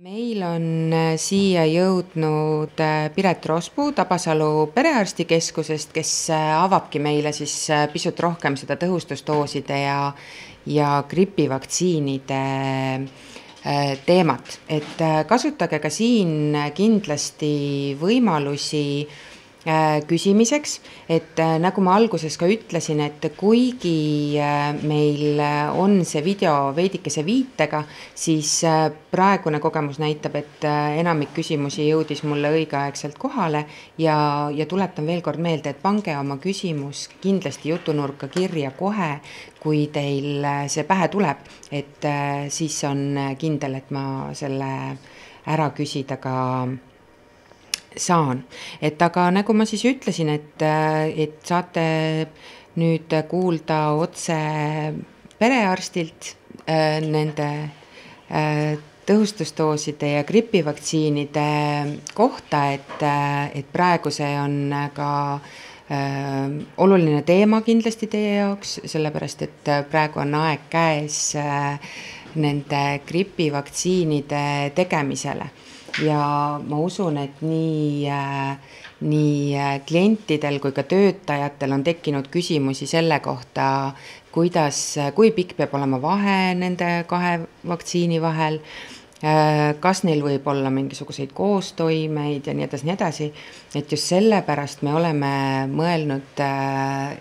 meil on äh, siia jõudnud äh, Piret Rospuu Tabasalu perearstikeskusest, kes äh, avabki meile siis pisut rohkem seda tõhustusdooside ja, ja gripivaktsiinide teemat, et kasutage ka siin kindlasti võimalusi küsimiseks, et äh, nagu ma alguses ka ütlesin, et kuigi äh, meil on see video veidikese viitega, siis praegune kogemus näitab, et enamik küsimusi jõudis mulle õigeaegselt kohale ja, ja tuletan veel kord meelde, et pange oma küsimus kindlasti jutunurka kirja kohe, kui teil see pähe tuleb, et siis on kindel, et ma selle ära küsida ka saan. et aga nagu ma siis ütlesin, et, et saate nüüd kuulda otse perearstilt äh, nende äh, tõhustusdooside ja gripivaktsiinide kohta, et, äh, et praegu see on ka äh, oluline teema kindlasti teie jaoks, sellepärast et praegu on aeg käes äh, nende gripivaktsiinide tegemisele ja ma usun, et nii äh, nii äh, klientidel kui ka töötajatel on tekkinud küsimusi selle kohta, kuidas, kui pikk peab olema vahe nende kahe vaktsiini vahel, äh, kas neil võib olla mingisuguseid koostoimeid ja nii edasi, nii edasi. et just sellepärast me oleme mõelnud,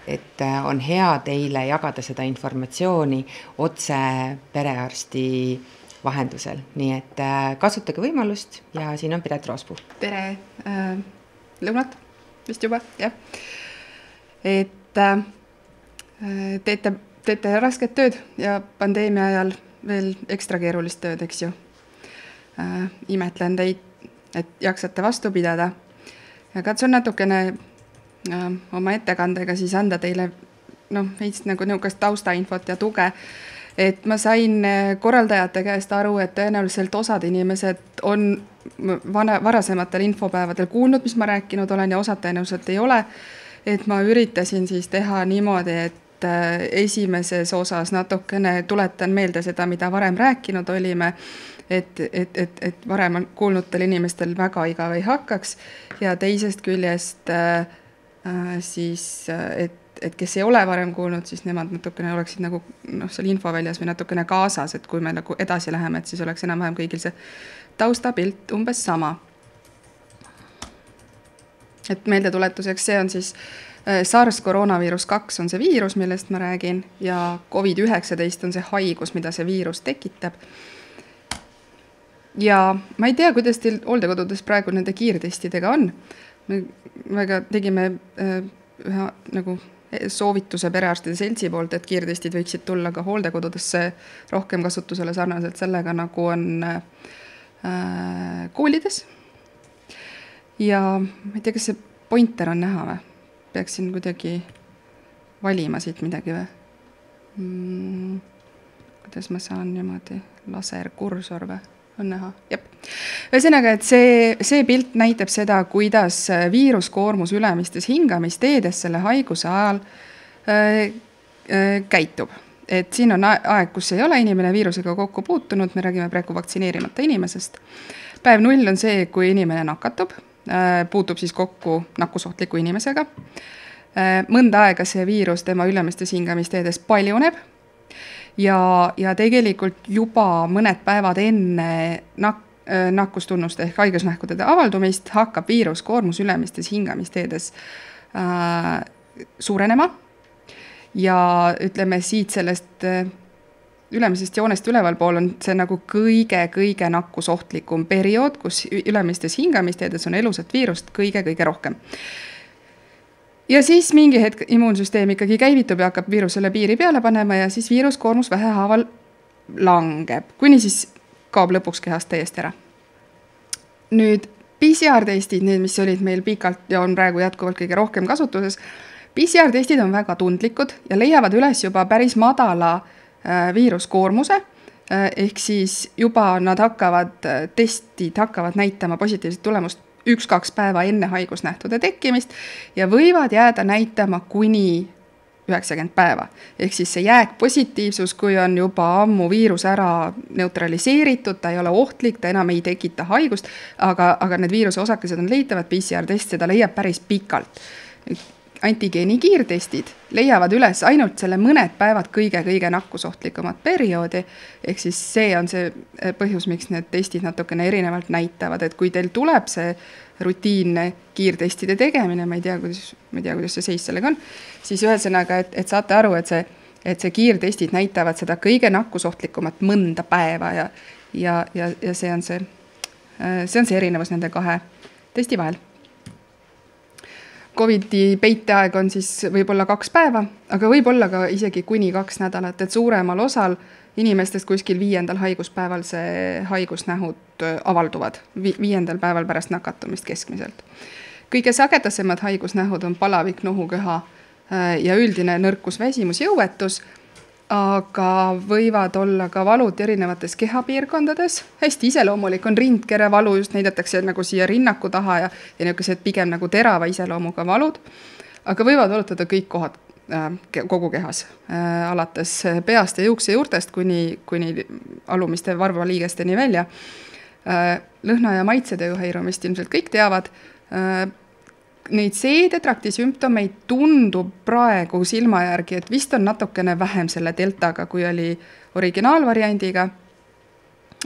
et on hea teile jagada seda informatsiooni otse perearsti vahendusel, nii et äh, kasutage võimalust ja siin on Piret Roospuu. tere äh, lõunat vist juba, jah. et äh, teete, teete rasket tööd ja pandeemia ajal veel ekstra keerulist tööd, eks ju äh,. imetlen teid, et jaksate vastu pidada ja katsun natukene äh, oma ettekandega siis anda teile noh, veits nagu niisugust taustainfot ja tuge äh, et ma sain äh, korraldajate käest aru, et tõenäoliselt osad inimesed on vana, varasematel infopäevadel kuulnud, mis ma rääkinud olen ja osad tõenäoliselt ei ole. et ma üritasin siis teha niimoodi, et äh, esimeses osas natukene tuletan meelde seda, mida varem rääkinud olime et, et, et, et varem kuulnutel inimestel väga igav ei hakkaks ja teisest küljest äh, äh siis, et et kes ei ole varem kuulnud, siis nemad natukene oleksid nagu noh, seal infoväljas või natukene kaasas, et kui me nagu edasi läheme, et siis oleks enam-vähem kõigil see taustapilt umbes sama. et meeldetuletuseks, see on siis äh, SARS koroonaviirus kaks on see viirus, millest ma räägin ja Covid üheksateist on see haigus, mida see viirus tekitab. ja ma ei tea, kuidas teil hooldekodudes praegu nende kiirtestidega on. me väga tegime äh, ühe nagu soovituse perearstide seltsi poolt, et kiirtestid võiksid tulla ka hooldekodudesse rohkem kasutusele sarnaselt sellega, nagu on äh, koolides. ja ma ei tea, kas see pointer on näha või? peaksin kuidagi valima siit midagi või mm,? kuidas ma saan niimoodi, laserkursor või? On näha, jep. ühesõnaga, et see, see pilt näitab seda, kuidas äh, viiruskoormus ülemistes hingamisteedes selle haiguse ajal äh, äh, käitub. et siin on aeg, kus ei ole inimene viirusega kokku puutunud, me räägime praegu vaktsineerimata inimesest. päev null on see, kui inimene nakatub äh,, puutub siis kokku nakkusohtliku inimesega äh,. mõnda aega see viirus tema ülemistes hingamisteedes paljuneb ja, ja tegelikult juba mõned päevad enne nak-, äh, nakkustunnuste ehk haigusnähkude avaldumist hakkab viiruskoormus ülemistes hingamisteedes äh, suurenema. ja ütleme siit sellest äh, ülemisest joonest ülevalpool on see nagu kõige-kõige nakkusohtlikum periood, kus ülemistes hingamisteedes on elusat viirust kõige-kõige rohkem ja siis mingi hetk immuunsüsteem ikkagi käivitub ja hakkab viirusele piiri peale panema ja siis viiruskoormus vähehaaval langeb, kuni siis kaob lõpuks kehast täiesti ära. nüüd PCR-testid, need, mis olid meil pikalt ja on praegu jätkuvalt kõige rohkem kasutuses, PCR-testid on väga tundlikud ja leiavad üles juba päris madala äh, viiruskoormuse äh,, ehk siis juba nad hakkavad äh,, testid hakkavad näitama positiivset tulemust üks-kaks päeva enne haigusnähtude tekkimist ja võivad jääda näitama kuni üheksakümmend päeva. ehk siis see jääkpositiivsus, kui on juba ammu viirus ära neutraliseeritud, ta ei ole ohtlik, ta enam ei tekita haigust, aga, aga need viiruse osakesed on leitavad, PCR-test seda leiab päris pikalt antigeeni kiirtestid leiavad üles ainult selle mõned päevad kõige-kõige nakkusohtlikumat perioodi. ehk siis see on see eh, põhjus, miks need testid natukene erinevalt näitavad, et kui teil tuleb see rutiinne kiirtestide tegemine, ma ei tea, kuidas, ma ei tea, kuidas see seis sellega on, siis ühesõnaga, et, et saate aru, et see, et see kiirtestid näitavad seda kõige nakkusohtlikumat mõnda päeva ja, ja, ja, ja see on see, eh, see on see erinevus nende kahe testi vahel Covidi peiteaeg on siis võib-olla kaks päeva, aga võib-olla ka isegi kuni kaks nädalat, et suuremal osal inimestest kuskil viiendal haiguspäeval see haigusnähud äh, avalduvad Vi, viiendal päeval pärast nakatumist keskmiselt. kõige sagedasemad haigusnähud on palavik, nohuköha äh, ja üldine nõrkus, väsimus, jõuetus aga võivad olla ka valud erinevates kehapiirkondades. hästi iseloomulik on rindkerevalu, just näidatakse nagu siia rinnaku taha ja, ja niisugused pigem nagu terava iseloomuga valud. aga võivad valutada kõik kohad äh, kogu kehas äh,, alates peast ja juuksejuurtest kuni, kuni alumiste varvaliigesteni välja äh,. lõhna ja maitsetaju häirumist ilmselt kõik teavad äh, neid seedetrakti sümptomeid tundub praegu silma järgi, et vist on natukene vähem selle deltaga, kui oli originaalvariandiga.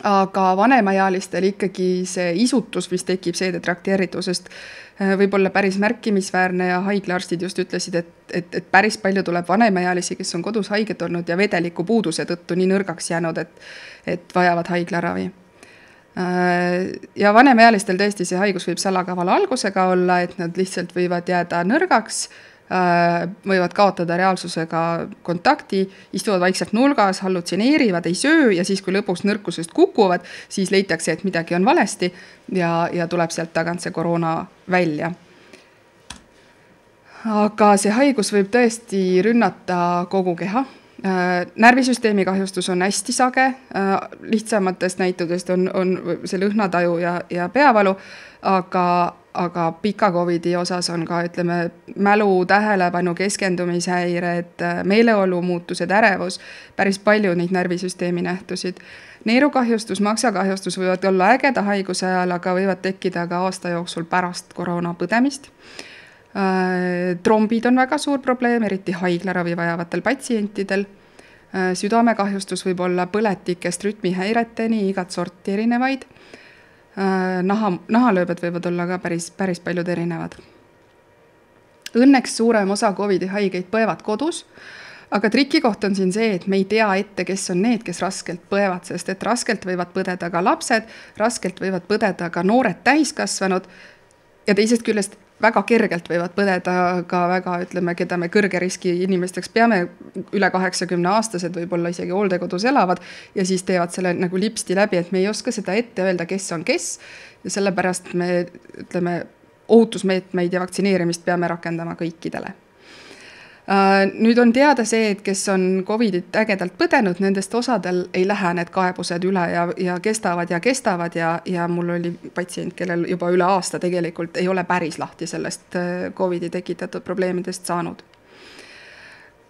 aga vanemaealistel ikkagi see isutus vist tekib seedetrakti ärritusest äh, võib-olla päris märkimisväärne ja haiglaarstid just ütlesid, et, et, et päris palju tuleb vanemaealisi, kes on kodus haiged olnud ja vedeliku puuduse tõttu nii nõrgaks jäänud, et, et vajavad haiglaravi ja vanemaealistel tõesti see haigus võib salakavala algusega olla, et nad lihtsalt võivad jääda nõrgaks, äh, võivad kaotada reaalsusega kontakti, istuvad vaikselt nurgas, hallutsineerivad, ei söö ja siis, kui lõpuks nõrkusest kukuvad, siis leitakse, et midagi on valesti ja, ja tuleb sealt tagant see koroona välja. Aga see haigus võib tõesti rünnata kogu keha. Äh, närvisüsteemi kahjustus on hästi sage, äh, lihtsamatest näitudest on, on see lõhnataju ja, ja peavalu, aga, aga pika Covidi osas on ka ütleme, mälu, tähelepanu, keskendumishäired, äh, meeleolu muutused, ärevus, päris palju neid närvisüsteemi nähtusid. neerukahjustus, maksakahjustus võivad olla ägeda haiguse ajal, aga võivad tekkida ka aasta jooksul pärast koroona põdemist. Äh, trombid on väga suur probleem, eriti haiglaravi vajavatel patsientidel. Äh, südamekahjustus võib olla põletikest rütmihäireteni, igat sorti erinevaid. Äh, naha, nahalööbed võivad olla ka päris, päris paljud erinevad. Õnneks suurem osa Covidi haigeid põevad kodus aga trikikoht on siin see, et me ei tea ette, kes on need, kes raskelt põevad, sest et raskelt võivad põdeda ka lapsed, raskelt võivad põdeda ka noored täiskasvanud. ja teisest küljest väga kergelt võivad põdeda ka väga, ütleme, keda me kõrge riski inimesteks peame, üle kaheksakümne aastased, võib-olla isegi hooldekodus elavad ja siis teevad selle nagu lipsti läbi, et me ei oska seda ette öelda, kes on kes. ja sellepärast me ütleme, ohutusmeetmeid ja vaktsineerimist peame rakendama kõikidele nüüd on teada see, et kes on Covidit ägedalt põdenud, nendest osadel ei lähe need kaebused üle ja, ja kestavad ja kestavad ja, ja mul oli patsient, kellel juba üle aasta tegelikult ei ole päris lahti sellest äh, Covidi tekitatud probleemidest saanud.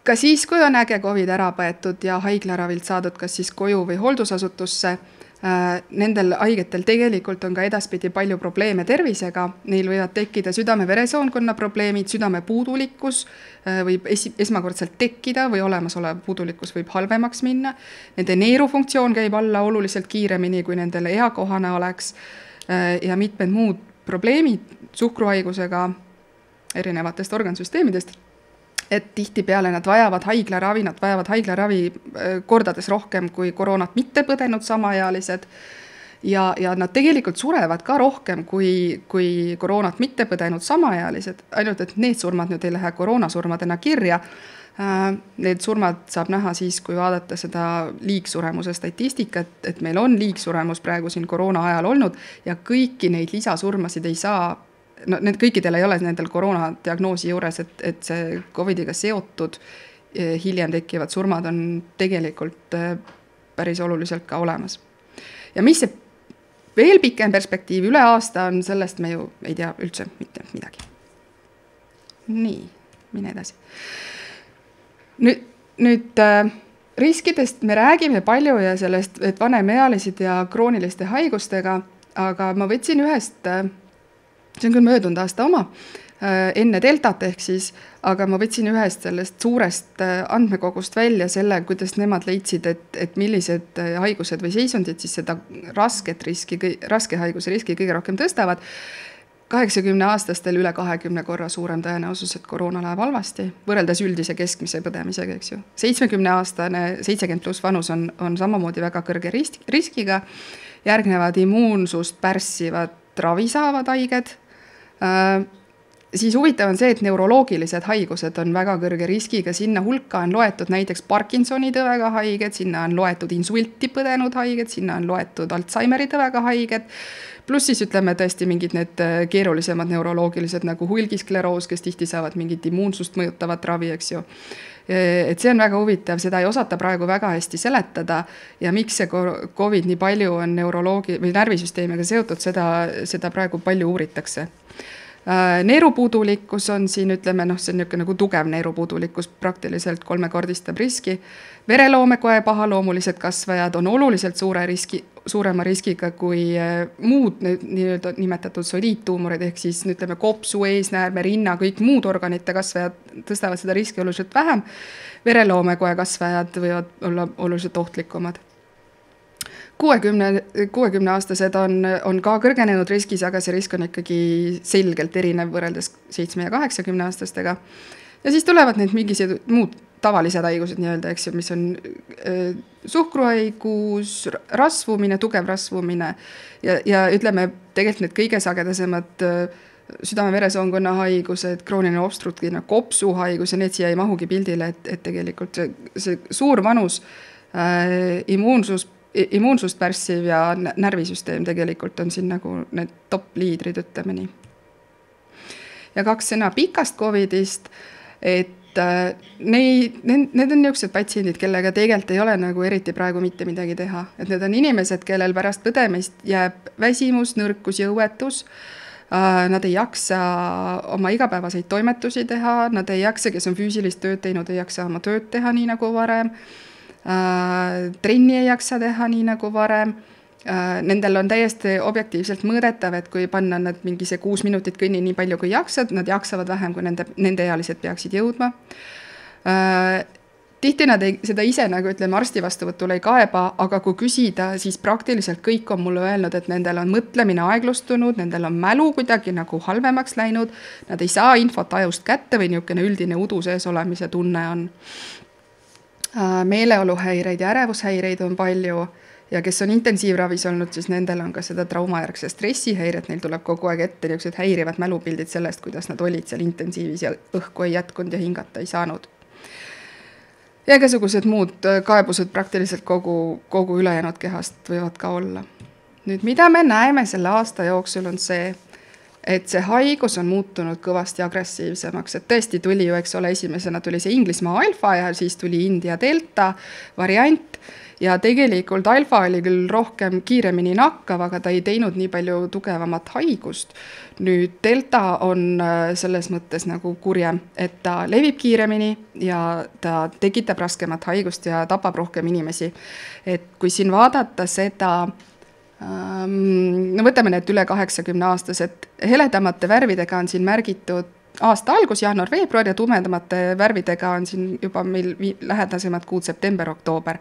ka siis, kui on äge Covid ära põetud ja haiglaravilt saadud kas siis koju või hooldusasutusse Äh, nendel haigetel tegelikult on ka edaspidi palju probleeme tervisega, neil võivad tekkida südame-veresoonkonna probleemid, südame puudulikkus äh, võib esi-, esmakordselt tekkida või olemasolev puudulikkus võib halvemaks minna. Nende neerufunktsioon käib alla oluliselt kiiremini, kui nendel eakohane oleks äh, ja mitmed muud probleemid suhkruhaigusega erinevatest organsüsteemidest et tihtipeale nad vajavad haiglaravi, nad vajavad haiglaravi äh, kordades rohkem kui koroonat mitte põdenud samaealised. ja, ja nad tegelikult surevad ka rohkem kui, kui koroonat mitte põdenud samaealised, ainult et need surmad nüüd ei lähe koroonasurmadena kirja. Äh, need surmad saab näha siis, kui vaadata seda liigsuremuse statistikat, et meil on liigsuremus praegu siin koroona ajal olnud ja kõiki neid lisasurmasid ei saa no need kõikidel ei ole nendel koroonadiagnoosi juures, et, et see Covidiga seotud eh, hiljem tekkivad surmad on tegelikult eh, päris oluliselt ka olemas. ja mis see veel pikem perspektiiv, üle aasta on, sellest me ju ei tea üldse mitte midagi. nii, mine edasi. nüüd, nüüd äh, riskidest me räägime palju ja sellest, et vanemaealised ja krooniliste haigustega, aga ma võtsin ühest, äh, see on küll möödunud aasta oma, äh, enne deltat ehk siis, aga ma võtsin ühest sellest suurest äh, andmekogust välja selle, kuidas nemad leidsid, et, et millised haigused või seisundid siis seda rasket riski, raske haiguse riski kõige rohkem tõstavad kaheksakümne aastastel üle kahekümne korra suurem tõenäosus, et koroona läheb halvasti, võrreldes üldise keskmise põdemisega, eks ju. seitsmekümne aastane, seitsekümmend pluss vanus on, on samamoodi väga kõrge risk, riskiga. järgnevad immuunsust pärssivad ravi saavad haiged äh, siis huvitav on see, et neuroloogilised haigused on väga kõrge riskiga, sinna hulka on loetud näiteks Parkinsoni tõvega haiged, sinna on loetud insulti põdenud haiged, sinna on loetud Alžeimeri tõvega haiged. Pluss siis ütleme tõesti mingid need äh, keerulisemad neuroloogilised nagu hulgiskleroos, kes tihti saavad mingit immuunsust mõjutavat ravi, eks ju et see on väga huvitav, seda ei osata praegu väga hästi seletada. Ja miks see Covid nii palju on neuroloogi või närvisüsteemiga seotud, seda, seda praegu palju uuritakse. äh, neerupuudulikkus on siin, ütleme noh, see on niisugune nagu tugev neerupuudulikkus, praktiliselt kolmekordistab riski. vereloomekoe pahaloomulised kasvajad on oluliselt suure riski, suurema riskiga kui äh, muud nii-öelda nimetatud soliidtuumorid, ehk siis ütleme, kopsu, eesnäärme, rinna, kõik muud organite kasvajad tõstavad seda riski oluliselt vähem. vereloomekoe kasvajad võivad olla oluliselt ohtlikumad kuuekümne, kuuekümneaastased on, on ka kõrgenenud riskis, aga see risk on ikkagi selgelt erinev võrreldes seitsme ja kaheksakümne aastastega. ja siis tulevad need mingisugused muud tavalised haigused nii-öelda, eks ju, mis on äh, suhkruhaigus, rasvumine, tugev rasvumine ja, ja ütleme, tegelikult need kõige sagedasemad äh, südame-veresoonkonna haigused, krooniline obstruktiivne kopsuhaigus ja need siia ei mahugi pildile, et, et tegelikult see, see suur vanus äh,, immuunsus, immuunsust pärssiv ja närvisüsteem tegelikult on siin nagu need top liidrid, ütleme nii. ja kaks sõna pikast Covidist, et äh, neid, need, need on niisugused patsiendid, kellega tegelikult ei ole nagu eriti praegu mitte midagi teha, et need on inimesed, kellel pärast põdemist jääb väsimus, nõrkus, jõuetus. Äh, nad ei jaksa oma igapäevaseid toimetusi teha, nad ei jaksa, kes on füüsilist tööd teinud, ei jaksa oma tööd teha nii nagu varem. Äh, trenni ei jaksa teha nii nagu varem Äh, nendel on täiesti objektiivselt mõõdetav, et kui panna nad mingi see kuus minutit kõnni nii palju kui jaksad, nad jaksavad vähem, kui nende, nendeealised peaksid jõudma. Äh, tihti nad ei, seda ise nagu ütleme, arsti vastuvõtul ei kaeba, aga kui küsida, siis praktiliselt kõik on mulle öelnud, et nendel on mõtlemine aeglustunud, nendel on mälu kuidagi nagu halvemaks läinud. Nad ei saa infot ajust kätte või niisugune üldine udu sees olemise tunne on. Äh, meeleoluhäireid ja ärevushäireid on palju ja kes on intensiivravis olnud, siis nendel on ka seda traumajärgse stressihäiret, neil tuleb kogu aeg ette niisugused häirivad mälupildid sellest, kuidas nad olid seal intensiivis ja õhku ei jätkunud ja hingata ei saanud. ja igasugused muud äh, kaebused praktiliselt kogu, kogu ülejäänud kehast võivad ka olla. nüüd, mida me näeme selle aasta jooksul, on see, et see haigus on muutunud kõvasti agressiivsemaks, et tõesti tuli ju, eks ole, esimesena tuli see Inglismaa alfa ja siis tuli India delta variant ja tegelikult alfa oli küll rohkem kiiremini nakkav, aga ta ei teinud nii palju tugevamat haigust. nüüd delta on äh, selles mõttes nagu kurjem, et ta levib kiiremini ja ta tekitab raskemat haigust ja tapab rohkem inimesi. et kui siin vaadata seda no võtame need üle kaheksakümne aastased, heledamate värvidega on siin märgitud aasta algus, jaanuar-veebruar ja tumedamate värvidega on siin juba meil lähedasemad kuud september-oktoober.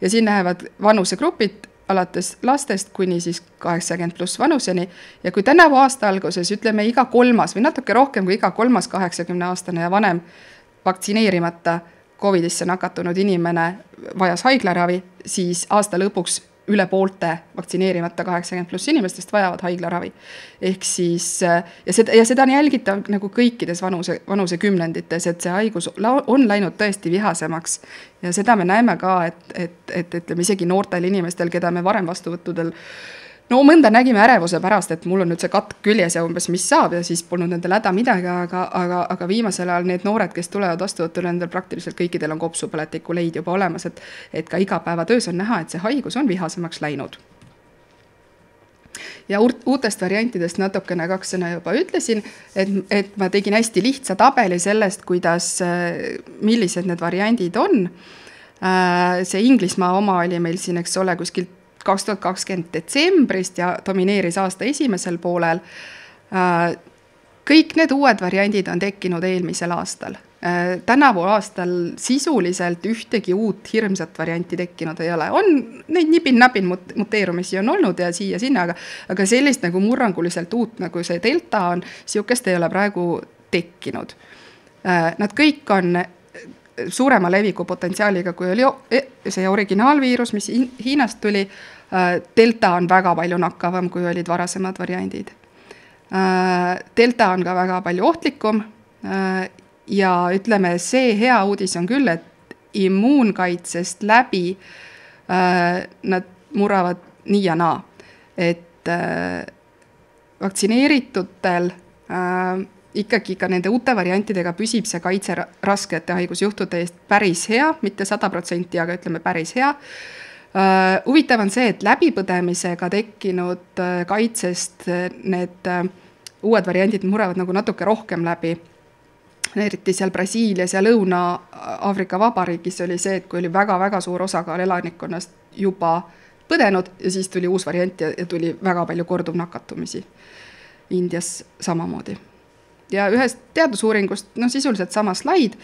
ja siin lähevad vanusegrupid alates lastest kuni siis kaheksakümmend pluss vanuseni ja kui tänavu aasta alguses ütleme iga kolmas või natuke rohkem kui iga kolmas kaheksakümne aastane ja vanem vaktsineerimata Covidisse nakatunud inimene vajas haiglaravi, siis aasta lõpuks üle poolte vaktsineerimata kaheksakümmend pluss inimestest vajavad haiglaravi. ehk siis ja seda, ja seda on jälgitav nagu kõikides vanuse, vanusekümnendites, et see haigus on läinud tõesti vihasemaks. ja seda me näeme ka, et, et, et ütleme isegi noortel inimestel, keda me varem vastuvõttudel no mõnda nägime ärevuse pärast, et mul on nüüd see katk küljes ja umbes, mis saab ja siis polnud nendel häda midagi, aga, aga, aga viimasel ajal need noored, kes tulevad vastuvõtule, nendel praktiliselt kõikidel on kopsupõletiku leid juba olemas, et et ka igapäevatöös on näha, et see haigus on vihasemaks läinud. ja uutest variantidest natukene kaks sõna juba ütlesin, et, et ma tegin hästi lihtsa tabeli sellest, kuidas, millised need variandid on. see Inglismaa oma oli meil siin, eks ole, kuskilt kaks tuhat kakskümmend detsembrist ja domineeris aasta esimesel poolel. kõik need uued variandid on tekkinud eelmisel aastal Äh, tänavu aastal sisuliselt ühtegi uut hirmsat varianti tekkinud ei ole, on neid nibin-nabin muteerumisi on olnud ja siia-sinna, aga, aga sellist nagu murranguliselt uut, nagu see delta on, sihukest ei ole praegu tekkinud. Äh, nad kõik on suurema leviku potentsiaaliga, kui oli e, see originaalviirus, mis Hiinast tuli. Äh, delta on väga palju nakkavam, kui olid varasemad variandid. Delta on ka väga palju ohtlikum ja ütleme, see hea uudis on küll, et immuunkaitsest läbi äh, nad murravad nii ja naa. et äh, vaktsineeritutel äh, ikkagi ka nende uute variantidega püsib see kaitse raskete haigusjuhtude eest päris hea, mitte sada protsenti, aga ütleme päris hea. Huvitav on see, et läbipõdemisega tekkinud uh, kaitsest need uh, uued variandid murravad nagu natuke rohkem läbi eriti seal Brasiilias ja Lõuna-Aafrika Vabariigis oli see, et kui oli väga-väga suur osakaal elanikkonnast juba põdenud ja siis tuli uus variant ja, ja tuli väga palju korduvnakatumisi. Indias samamoodi. ja ühest teadusuuringust, noh sisuliselt sama slaid,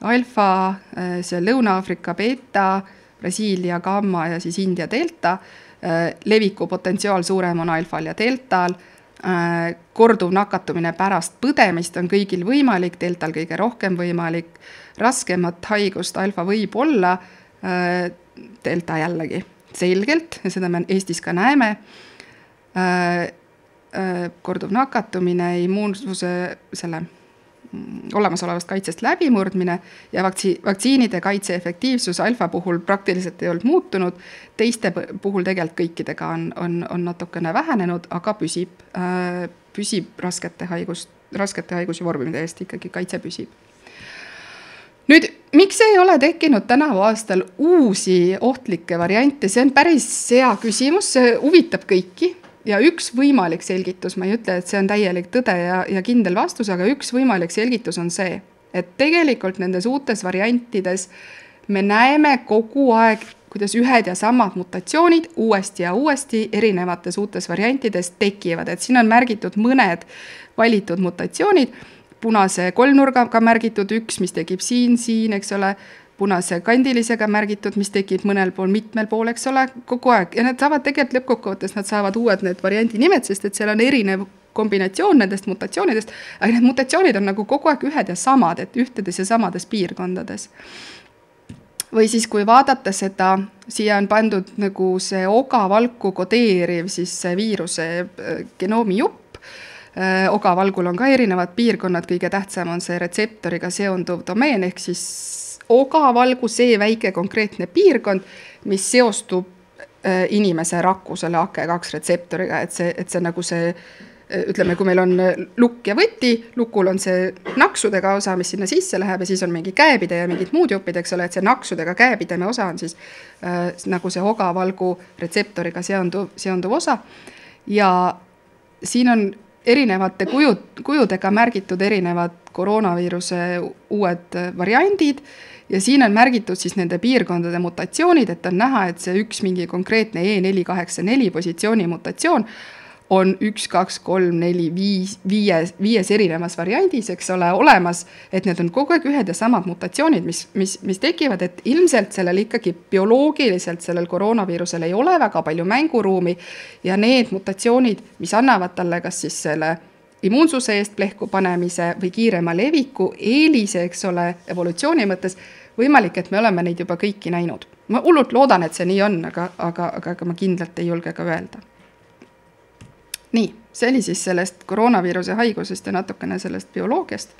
alfa, äh, see Lõuna-Aafrika beeta, Brasiilia gamma ja siis India delta, äh, leviku potentsiaal suurem on alfal ja deltal Äh, korduv nakatumine pärast põdemist on kõigil võimalik, deltal kõige rohkem võimalik. raskemat haigust alfa võib olla, äh, delta jällegi selgelt ja seda me Eestis ka näeme. Korduv nakatumine, immuunsuse selle olemasolevast kaitsest läbimurdmine ja vaktsi-, vaktsiinide kaitse efektiivsus alfa puhul praktiliselt ei olnud muutunud. teiste puhul tegelikult kõikidega on, on, on natukene vähenenud, aga püsib äh,, püsib raskete haigust, raskete haigusvormide eest ikkagi kaitse püsib. nüüd, miks ei ole tekkinud tänavu aastal uusi ohtlikke variante, see on päris hea küsimus, see huvitab kõiki ja üks võimalik selgitus, ma ei ütle, et see on täielik tõde ja, ja kindel vastus, aga üks võimalik selgitus on see, et tegelikult nendes uutes variantides me näeme kogu aeg, kuidas ühed ja samad mutatsioonid uuesti ja uuesti erinevates uutes variantides tekivad, et siin on märgitud mõned valitud mutatsioonid, punase kolmnurgaga märgitud üks, mis tekib siin, siin, eks ole punase kandilisega märgitud, mis tekib mõnel pool, mitmel pool, eks ole, kogu aeg ja nad saavad tegelikult lõppkokkuvõttes, nad saavad uued need variandi nimed, sest et seal on erinev kombinatsioon nendest mutatsioonidest, aga need mutatsioonid on nagu kogu aeg ühed ja samad, et ühtedes ja samades piirkondades. või siis, kui vaadata seda, siia on pandud nagu see ogavalku kodeeriv siis see viiruse äh, genoomi jupp äh, ogavalgul on ka erinevad piirkonnad, kõige tähtsam on see retseptoriga seonduv domeen ehk siis ogavalgu, see väike konkreetne piirkond, mis seostub äh, inimese raku selle AKE2 retseptoriga, et see, et see nagu see äh, ütleme, kui meil on äh, lukk ja võti, lukul on see naksudega osa, mis sinna sisse läheb ja siis on mingi käepide ja mingid muud jupid, eks ole, et see naksudega käepideme osa on siis äh, nagu see ogavalgu retseptoriga seonduv, seonduv osa. ja siin on erinevate kujud, kujudega märgitud erinevad koroonaviiruse uued variandid ja siin on märgitud siis nende piirkondade mutatsioonid, et on näha, et see üks mingi konkreetne E neli kaheksa neli positsiooni mutatsioon on üks, kaks, kolm, neli, viis, viies, viies erinevas variandis, eks ole, olemas. et need on kogu aeg ühed ja samad mutatsioonid, mis, mis, mis tekivad, et ilmselt sellel ikkagi bioloogiliselt sellel koroonaviirusel ei ole väga palju mänguruumi. ja need mutatsioonid, mis annavad talle kas siis selle immuunsuse eest plehku panemise või kiirema leviku eelise, eks ole, evolutsiooni mõttes võimalik, et me oleme neid juba kõiki näinud. ma hullult loodan, et see nii on, aga, aga, aga, aga ma kindlalt ei julge ka öelda. nii, see oli siis sellest koroonaviiruse haigusest ja natukene sellest bioloogiast.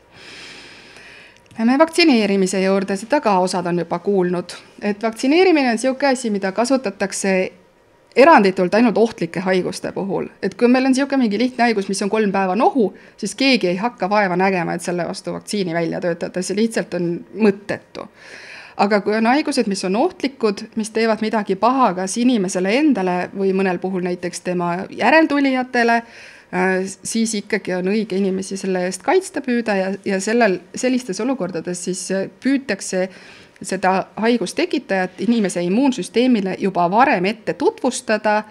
Lähme vaktsineerimise juurde, seda ka osad on juba kuulnud, et vaktsineerimine on niisugune asi, mida kasutatakse eranditult ainult ohtlike haiguste puhul, et kui meil on niisugune mingi lihtne haigus, mis on kolm päeva nohu, siis keegi ei hakka vaeva nägema, et selle vastu vaktsiini välja töötada, see lihtsalt on mõttetu. aga kui on haigused, mis on ohtlikud, mis teevad midagi paha kas inimesele endale või mõnel puhul näiteks tema järeltulijatele, äh, siis ikkagi on õige inimesi selle eest kaitsta püüda ja, ja sellel, sellistes olukordades siis püütakse seda haigustekitajat inimese immuunsüsteemile juba varem ette tutvustada,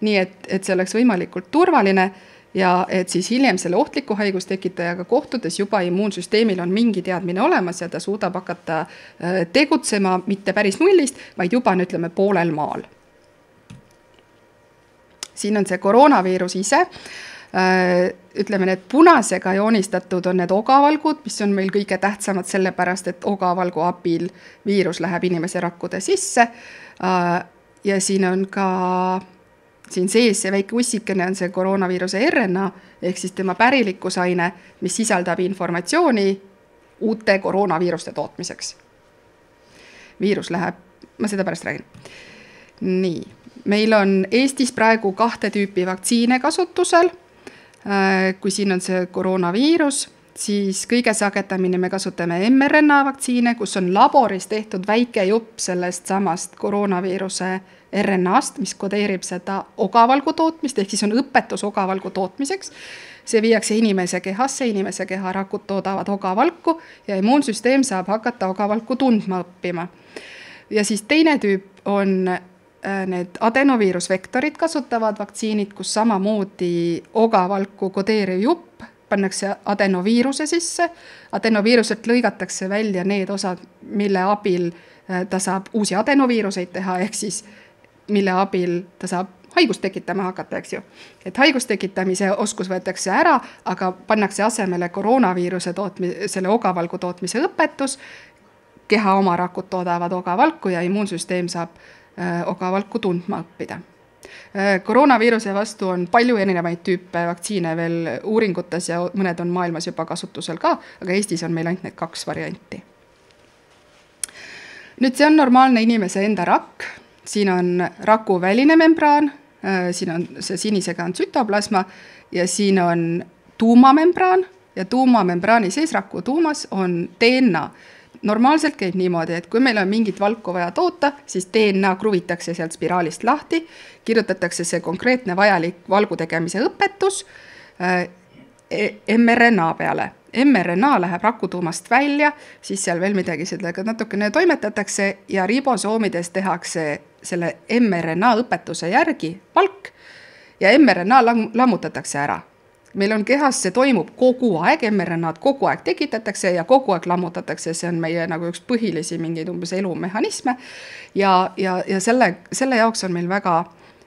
nii et, et see oleks võimalikult turvaline ja et siis hiljem selle ohtliku haigustekitajaga kohtudes juba immuunsüsteemil on mingi teadmine olemas ja ta suudab hakata äh, tegutsema mitte päris nullist, vaid juba no ütleme poolel maal. siin on see koroonaviirus ise ütleme, need punasega joonistatud on need ogavalgud, mis on meil kõige tähtsamad, sellepärast et ogavalgu abil viirus läheb inimese rakkude sisse. Äh, ja siin on ka siin sees see väike ussikene on see koroonaviiruse RNA ehk siis tema pärilikkusaine, mis sisaldab informatsiooni uute koroonaviiruste tootmiseks. viirus läheb, ma seda pärast räägin. nii, meil on Eestis praegu kahte tüüpi vaktsiine kasutusel. Äh, kui siin on see koroonaviirus, siis kõige sagedamini me kasutame mRNA vaktsiine, kus on laboris tehtud väike jupp sellest samast koroonaviiruse RNA-st, mis kodeerib seda ogavalgu tootmist, ehk siis on õpetus ogavalgu tootmiseks. see viiakse inimese kehasse, inimese keharakud toodavad ogavalku ja immuunsüsteem saab hakata ogavalku tundma õppima. ja siis teine tüüp on need adenoviirusvektorid kasutavad vaktsiinid, kus samamoodi ogavalku kodeeriv jupp pannakse adenoviiruse sisse. adenoviiruselt lõigatakse välja need osad, mille abil äh, ta saab uusi adenoviiruseid teha, ehk siis mille abil ta saab haigust tekitama hakata, eks ju. et haigust tekitamise oskus võetakse ära, aga pannakse asemele koroonaviiruse tootmi-, selle ogavalgu tootmise õpetus. keha oma rakud toodavad ogavalku ja immuunsüsteem saab äh, ogavalku tundma õppida äh, koroonaviiruse vastu on palju erinevaid tüüpe vaktsiine veel uuringutes ja mõned on maailmas juba kasutusel ka, aga Eestis on meil ainult need kaks varianti. nüüd see on normaalne inimese enda rakk siin on raku väline membraan, äh, siin on see sinisega on tsütoplasma ja siin on tuumamembraan ja tuumamembraani sees raku tuumas on DNA. Normaalselt käib niimoodi, et kui meil on mingit valku vaja toota, siis DNA kruvitakse sealt spiraalist lahti, kirjutatakse see konkreetne vajalik valgu tegemise õpetus äh, e-, mRNA peale mRNA läheb rakutuumast välja, siis seal veel midagi sellega natukene toimetatakse ja ribosoomides tehakse selle mRNA õpetuse järgi valk ja mRNA lammutatakse ära. Meil on kehas, see toimub kogu aeg, mRNA-d kogu aeg tekitatakse ja kogu aeg lammutatakse, see on meie nagu üks põhilisi mingeid umbes elumehhanisme. ja, ja, ja selle, selle jaoks on meil väga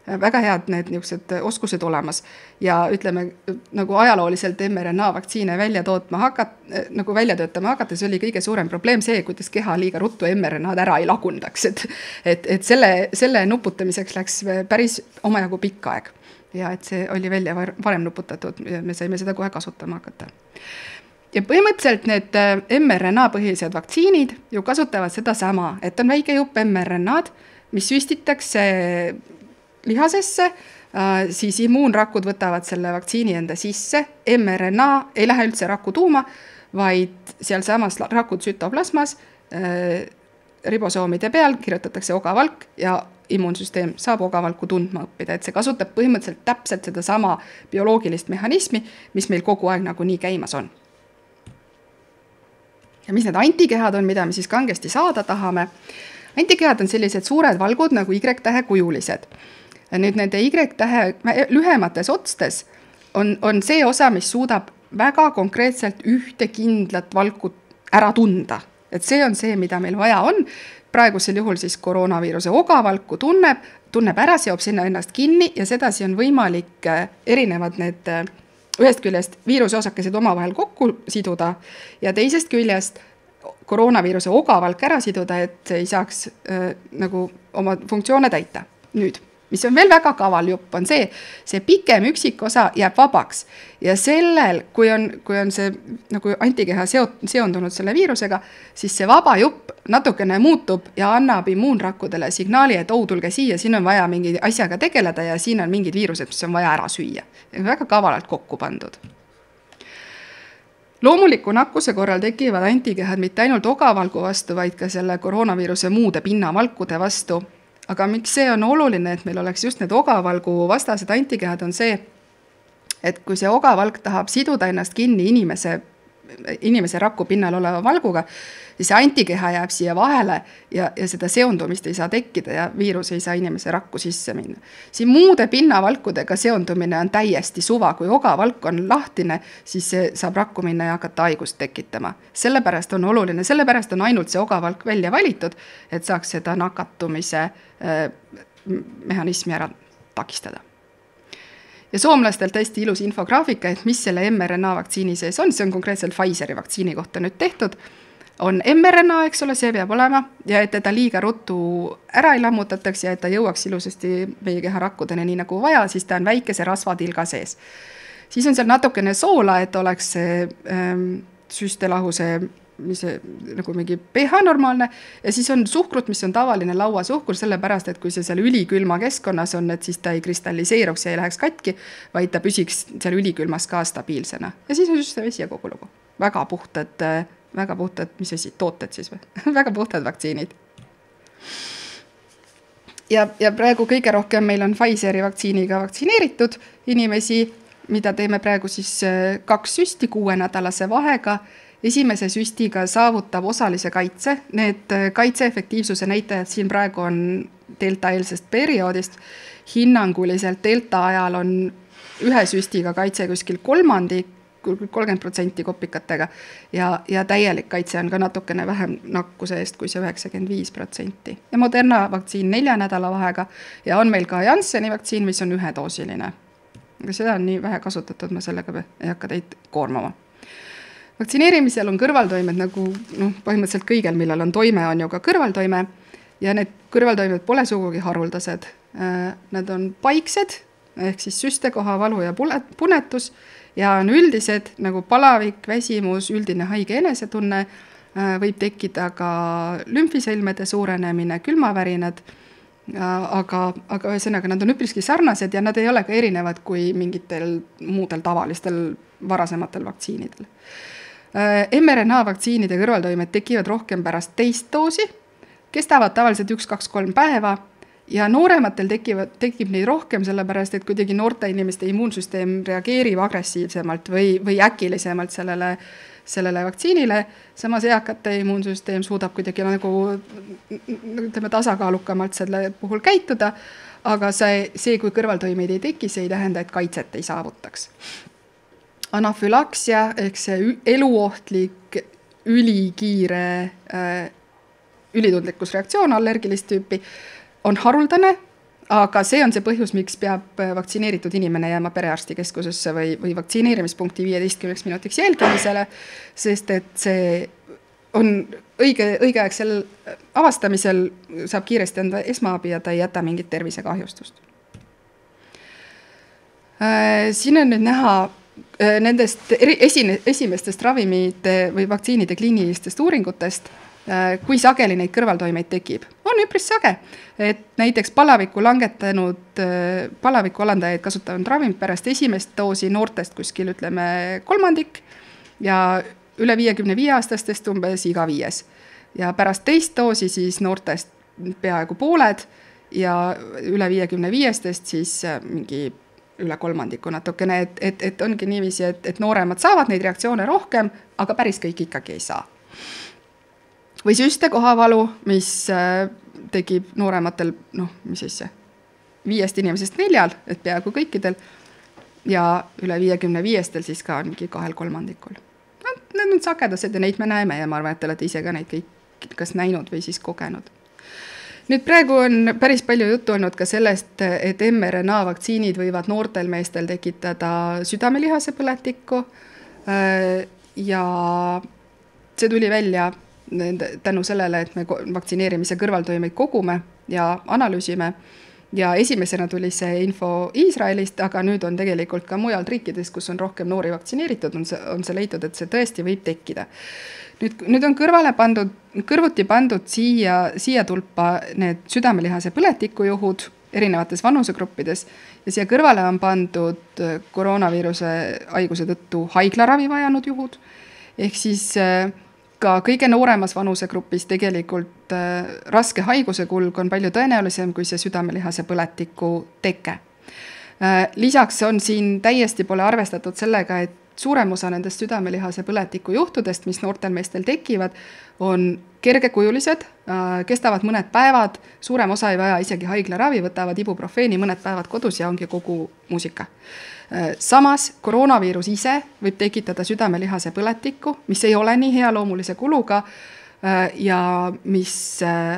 väga head need niisugused oskused olemas. ja ütleme nagu ajalooliselt mRNA vaktsiine välja tootma hakat-, nagu välja töötama hakates oli kõige suurem probleem see, kuidas keha liiga ruttu mRNA-d ära ei lagundaks, et. et, et selle, selle nuputamiseks läks päris omajagu pikk aeg ja et see oli välja varem nuputatud me saime seda kohe kasutama hakata ja põhimõtteliselt need mRNA põhilised vaktsiinid ju kasutavad sedasama, et on väike jupp mRNA-d, mis süstitakse lihasesse, äh, siis immuunrakud võtavad selle vaktsiini enda sisse, mRNA ei lähe üldse raku tuuma, vaid sealsamas raku tsütoplasmas äh, ribosoomide peal kirjutatakse ogavalk ja immuunsüsteem saab ogavalku tundma õppida, et see kasutab põhimõtteliselt täpselt sedasama bioloogilist mehhanismi, mis meil kogu aeg nagunii käimas on. ja mis need antikehad on, mida me siis kangesti saada tahame? antikehad on sellised suured valgud nagu Y-tähe kujulised nüüd nende Y-tähe lühemates otstes on, on see osa, mis suudab väga konkreetselt ühte kindlat valku ära tunda. et see on see, mida meil vaja on. praegusel juhul siis koroonaviiruse ogavalku tunneb, tunneb ära, seob sinna ennast kinni ja sedasi on võimalik äh, erinevad need äh, ühest küljest viiruseosakesed omavahel kokku siduda ja teisest küljest koroonaviiruse ogavalk ära siduda, et ei saaks äh, nagu oma funktsioone täita. nüüd mis on veel väga kaval jupp, on see, see pikem üksikosa jääb vabaks ja sellel, kui on, kui on see nagu antikeha seot-, seondunud selle viirusega, siis see vaba jupp natukene muutub ja annab immuunrakkudele signaali, et oh, tulge siia, siin on vaja mingi asjaga tegeleda ja siin on mingid viirused, mis on vaja ära süüa. väga kavalalt kokku pandud. loomuliku nakkuse korral tekivad antikehad mitte ainult ogavalgu vastu, vaid ka selle koroonaviiruse muude pinnavalkude vastu. Aga miks see on oluline, et meil oleks just need ogavalgu vastased antikehad, on see, et kui see ogavalk tahab siduda ennast kinni inimese, inimese raku pinnal oleva valguga, siis see antikeha jääb siia vahele ja, ja seda seondumist ei saa tekkida ja viirus ei saa inimese rakku sisse minna. siin muude pinnavalkudega seondumine on täiesti suva, kui ogavalk on lahtine, siis see saab rakku minna ja hakata haigust tekitama. sellepärast on oluline, sellepärast on ainult see ogavalk välja valitud, et saaks seda nakatumise äh, mehhanismi ära takistada ja soomlastel tõesti ilus infograafika, et mis selle mRNA vaktsiini sees on, see on konkreetselt Pfizeri vaktsiini kohta nüüd tehtud. On mRNA, eks ole, see peab olema. Ja et teda liiga ruttu ära ei lammutataks ja et ta jõuaks ilusasti meie keharakkudeni, nii nagu vaja, siis ta on väikese rasvatilga sees. siis on seal natukene soola, et oleks see ähm, süstelahuse mis see nagu mingi pH normaalne ja siis on suhkrut, mis on tavaline lauasuhkur, sellepärast et kui see seal ülikülma keskkonnas on, et siis ta ei kristalliseeruks ja ei läheks katki, vaid ta püsiks seal ülikülmas ka stabiilsena ja siis on süstivesi ja kogu lugu. väga puhtad väga puhtad, mis asi, tooted siis või väga puhtad vaktsiinid. ja, ja praegu kõige rohkem meil on Pfizeri vaktsiiniga vaktsineeritud inimesi, mida teeme praegu siis äh, kaks süsti kuuenädalase vahega. Esimese süstiga saavutab osalise kaitse, need äh, kaitse-efektiivsuse näitajad siin praegu on delta-eelsest perioodist. hinnanguliselt delta ajal on ühe süstiga kaitse kuskil kolmandik, kolmkümmend protsenti kopikatega. ja, ja täielik kaitse on ka natukene vähem nakkuse eest kui see üheksakümmend viis protsenti. ja Moderna vaktsiin nelja nädala vahega ja on meil ka Jansseni vaktsiin, mis on ühedoosiline. aga seda on nii vähe kasutatud, ma sellega ei hakka teid koormama vaktsineerimisel on kõrvaltoimed nagu noh, põhimõtteliselt kõigel, millel on toime, on ju ka kõrvaltoime ja need kõrvaltoimed pole sugugi haruldased. Äh, nad on paiksed ehk siis süstekohavalu ja punetus ja on üldised nagu palavik, väsimus, üldine haige enesetunne, äh, võib tekkida ka lümfisõlmede suurenemine, külmavärinad, aga, aga ühesõnaga, nad on üpriski sarnased ja nad ei ole ka erinevad kui mingitel muudel tavalistel varasematel vaktsiinidel. Äh, mRNA vaktsiinide kõrvaltoimed tekivad rohkem pärast teist doosi, kestavad tavaliselt üks, kaks, kolm päeva ja noorematel tekivad, tekib neid rohkem, sellepärast et kuidagi noorte inimeste immuunsüsteem reageerib agressiivsemalt või, või äkilisemalt sellele, sellele vaktsiinile. samas eakate immuunsüsteem suudab kuidagi nagu ütleme, tasakaalukamalt selle puhul käituda. aga see, see, kui kõrvaltoimeid ei teki, see ei tähenda, et kaitset ei saavutaks. Anafülaksia ehk see eluohtlik ülikiire äh, ülitundlikkusreaktsioon allergilist tüüpi on haruldane, aga see on see põhjus, miks peab äh, vaktsineeritud inimene jääma perearstikeskusesse või, või vaktsineerimispunkti viieteistkümneks minutiks jälgimisele, sest et see on õige, õigeaegsel avastamisel saab kiiresti anda esmaabi ja ta ei jäta mingit tervisekahjustust. Äh, siin on nüüd näha äh, nendest eri, esine, esimestest ravimite või vaktsiinide kliinilistest uuringutest Äh, kui sageli neid kõrvaltoimeid tekib, on üpris sage. et näiteks palavikku langetanud, äh, palaviku alandajaid kasutanud ravimid pärast esimest doosi noortest kuskil ütleme kolmandik ja üle viiekümne viie aastastest umbes iga viies. ja pärast teist doosi siis noortest peaaegu pooled ja üle viiekümne viiestest siis äh, mingi üle kolmandiku natukene, et, et, et ongi niiviisi, et, et nooremad saavad neid reaktsioone rohkem, aga päris kõik ikkagi ei saa või süstekohavalu, mis äh, tekib noorematel, noh, mis siis see, viiest inimesest neljal, et peaaegu kõikidel. ja üle viiekümne viiestel siis ka mingi kahel kolmandikul. no need on sagedased ja neid me näeme ja ma arvan, et te olete ise ka neid kõik kas näinud või siis kogenud. Nüüd praegu on päris palju juttu olnud ka sellest, et mRNA vaktsiinid võivad noortel meestel tekitada südamelihase põletikku. Ja see tuli välja tänu sellele, et me vaktsineerimise kõrvaltoimeid kogume ja analüüsime. ja esimesena tuli see info Iisraelist, aga nüüd on tegelikult ka mujalt riikidest, kus on rohkem noori vaktsineeritud, on see, on see leitud, et see tõesti võib tekkida. Nüüd, nüüd on kõrvale pandud, kõrvuti pandud siia, siia tulpa need südamelihase põletikujuhud erinevates vanusegruppides ja siia kõrvale on pandud äh, koroonaviiruse haiguse tõttu haiglaravi vajanud juhud. ehk siis äh, ka kõige nooremas vanusegrupis tegelikult äh, raske haiguse kulg on palju tõenäolisem kui see südamelihase põletiku teke. lisaks on siin täiesti pole arvestatud sellega, et suurem osa nendest südamelihase põletiku juhtudest, mis noortel meestel tekivad, on kergekujulised, äh, kestavad mõned päevad, suurem osa ei vaja isegi haiglaravi, võtavad ibuprofeeni mõned päevad kodus ja ongi kogu muusika. Äh, samas koroonaviirus ise võib tekitada südamelihase põletikku, mis ei ole nii healoomulise kuluga äh, ja mis